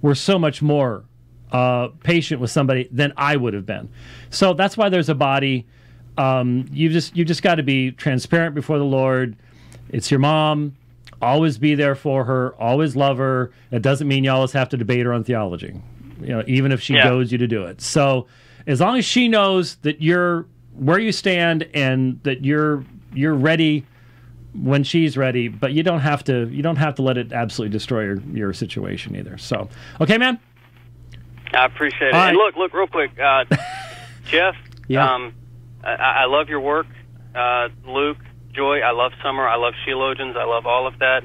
were so much more uh, patient with somebody than I would have been. So that's why there's a body. Um, you just you just got to be transparent before the Lord. It's your mom. Always be there for her. Always love her. It doesn't mean you always have to debate her on theology. You know, even if she Yeah. goes you to do it. So as long as she knows that you're where you stand and that you're you're ready when she's ready, but you don't have to you don't have to let it absolutely destroy your, your situation either. So okay, man. I appreciate it. All And right. look, look, real quick, uh, Jeff. Yeah. Um, I, I love your work, uh, Luke, Joy. I love Summer. I love Sheologians. I love all of that.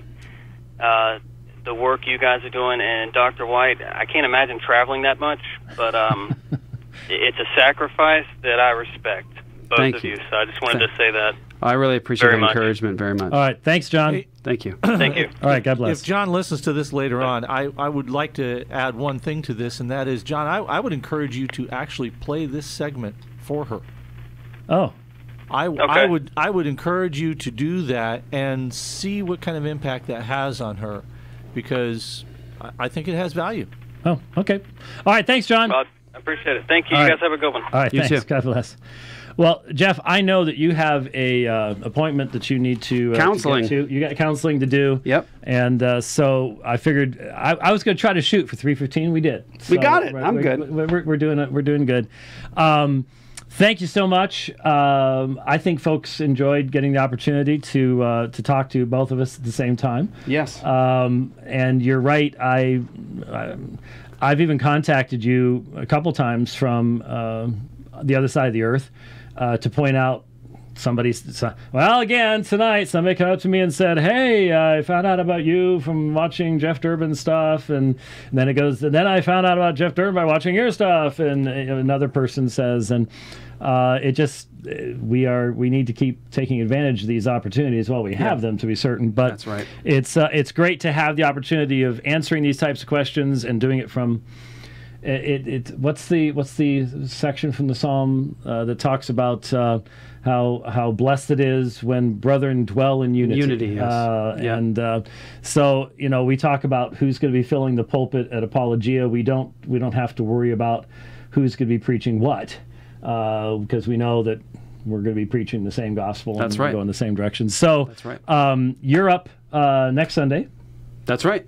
Uh, the work you guys are doing, and Dr. White. I can't imagine traveling that much, but um, it's a sacrifice that I respect both Thank of you. you. So I just wanted Thank- to say that. I really appreciate Very the encouragement very much. All right. Thanks, John. Hey, Thank you. Thank you. All right. God bless. If John listens to this later on, I, I would like to add one thing to this, and that is, John, I, I would encourage you to actually play this segment for her. oh. I, I would I would encourage you to do that and see what kind of impact that has on her, because I, I think it has value. Oh. Okay. All right. Thanks, John. Well, I appreciate it. Thank you. All you right. guys have a good one. All right, You thanks. too. God bless. Well, Jeff, I know that you have a uh, appointment that you need to uh, to Counseling. to. You got counseling to do. Yep. And uh, so I figured I, I was going to try to shoot for three fifteen. We did. We got it. I'm good. We're, we're, we're doing it. We're doing good. Um, thank you so much. Um, I think folks enjoyed getting the opportunity to uh, to talk to both of us at the same time. yes. Um, and you're right. I, I, I've even contacted you a couple times from uh, the other side of the earth uh, to point out somebody's. Well, again tonight, somebody came up to me and said, "Hey, I found out about you from watching Jeff Durbin stuff," and, then it goes. And then I found out about Jeff Durbin by watching your stuff, and uh, another person says, and. Uh, it just uh, we are we need to keep taking advantage of these opportunities while we have them to be certain. But That's right. it's uh, it's great to have the opportunity of answering these types of questions and doing it from it, it, what's the what's the section from the psalm uh, that talks about uh, how how blessed it is when brethren dwell in unity Unity, yes. uh, Yeah. and uh, so you know we talk about who's going to be filling the pulpit at apologia we don't we don't have to worry about who's going to be preaching what uh, because we know that we're going to be preaching the same gospel That's and right. go in the same direction so That's right. um, you're up uh, next Sunday, That's right.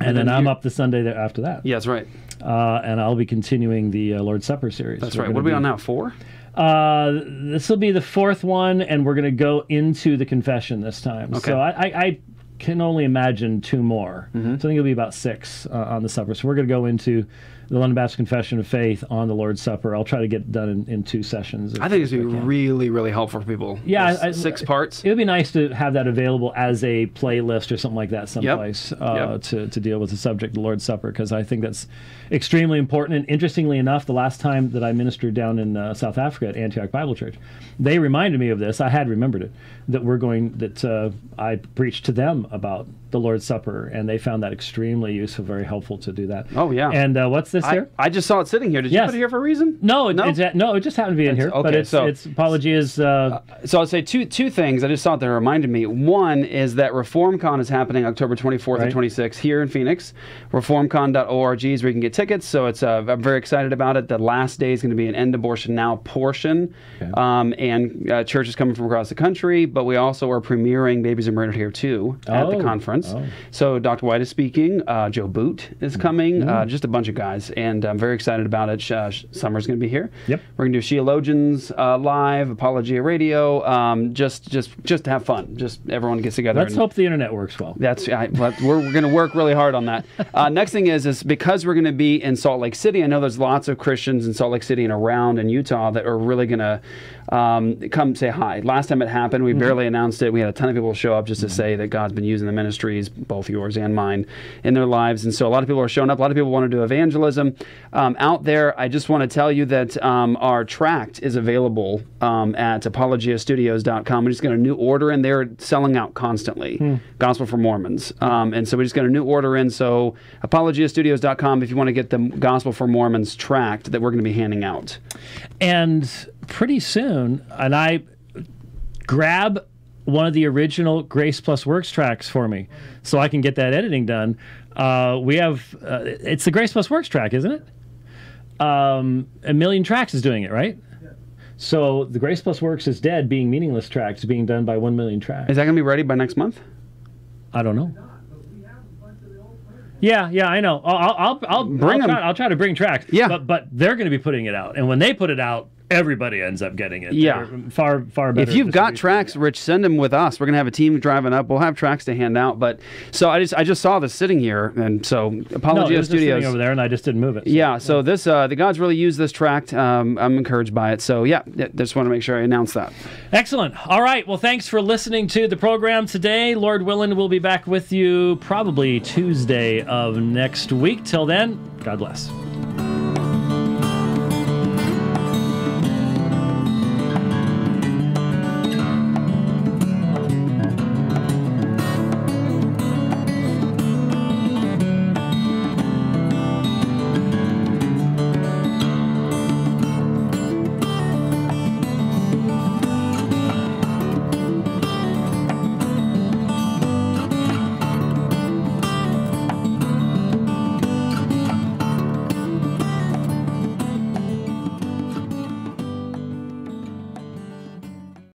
and, then, then I'm up the Sunday after that. Yeah, that's right. Uh, and I'll be continuing the uh, Lord's Supper series. That's We're right. What are we on now? Four? Uh, this will be the fourth one, and we're going to go into the confession this time. Okay. So I, I, I can only imagine two more. Mm-hmm. So I think it'll be about six uh, on the supper. So we're going to go into the London Baptist Confession of Faith on the Lord's Supper. I'll try to get it done in, in two sessions. I think it's going to be really, really helpful for people. Yeah, I- six parts. It would be nice to have that available as a playlist or something like that someplace uh, Yep. to, to deal with the subject the Lord's Supper because I think that's extremely important. And interestingly enough, the last time that I ministered down in uh, South Africa at Antioch Bible Church, they reminded me of this. I had remembered it that we're going that uh, I preached to them about the Lord's Supper, and they found that extremely useful, very helpful to do that. Oh, yeah. And uh, what's this I, here? I just saw it sitting here. Did you put it here for a reason? No, it, No? It's, no, it just happened to be in here. but okay, it's so- it's apologies. Uh, So I'll say two two things. I just saw it that reminded me. One is that ReformCon is happening October 24th Right. and 26th here in Phoenix. ReformCon.org is where you can get tickets. So it's uh, I'm very excited about it. The last day is going to be an End Abortion Now portion, Okay. um, and uh, churches coming from across the country. But we also are premiering Babies Are Murdered Here too at the Oh, conference. oh. So Dr. White is speaking. Uh, Joe Boot is Mm-hmm. coming. Uh, just a bunch of guys, and I'm very excited about it. Uh, Summer's going to be here. Yep. We're gonna do Sheologians uh, live, Apologia Radio, um, just just just to have fun. Just everyone gets together. let's and- hope the internet works well. That's I, we're, we're going to work really hard on that. Uh, next thing is is because we're going to be in Salt Lake City. I know there's lots of Christians in Salt Lake City and around in Utah that are really going to um, come say hi. Last time it happened, we barely announced it. We had a ton of people show up just to say that God's been using the ministries, both yours and mine, in their lives. And so a lot of people are showing up. A lot of people want to do evangelism um, out there. I just want to tell you that um, our tract is available um, at apologiastudios.com. We just got a new order in there, selling out constantly. Gospel for Mormons. Um, and so we just got a new order in. So apologiastudios.com if you want to get the Gospel for Mormons tract that we're going to be handing out. And pretty soon, and I grab one of the original Grace Plus Works tracks for me, so I can get that editing done. Uh, we have uh, it's the Grace Plus Works track, isn't it? Um, a million tracks is doing it, right? So the Grace Plus Works is dead, being meaningless tracks being done by one million tracks. Is that going to be ready by next month? I don't know. Yeah, yeah, I know. I'll, I'll, I'll, I'll Bring I'll try, I'll try to bring tracks. Yeah. but but they're going to be putting it out, and when they put it out, everybody ends up getting it. Yeah. They're far far better. If you've got tracks, Rich, send them with us. We're gonna have a team driving up. We'll have tracks to hand out. But so I just I just saw this sitting here, and so no, was just Studios. over there, and I just didn't move it. so- Yeah, so this uh, the gods really use this tract. Um, I'm encouraged by it. So yeah, yeah, just want to make sure I announce that. Excellent. All right. Well, thanks for listening to the program today. Lord willing, we'll be back with you probably Tuesday of next week. Till then, God bless.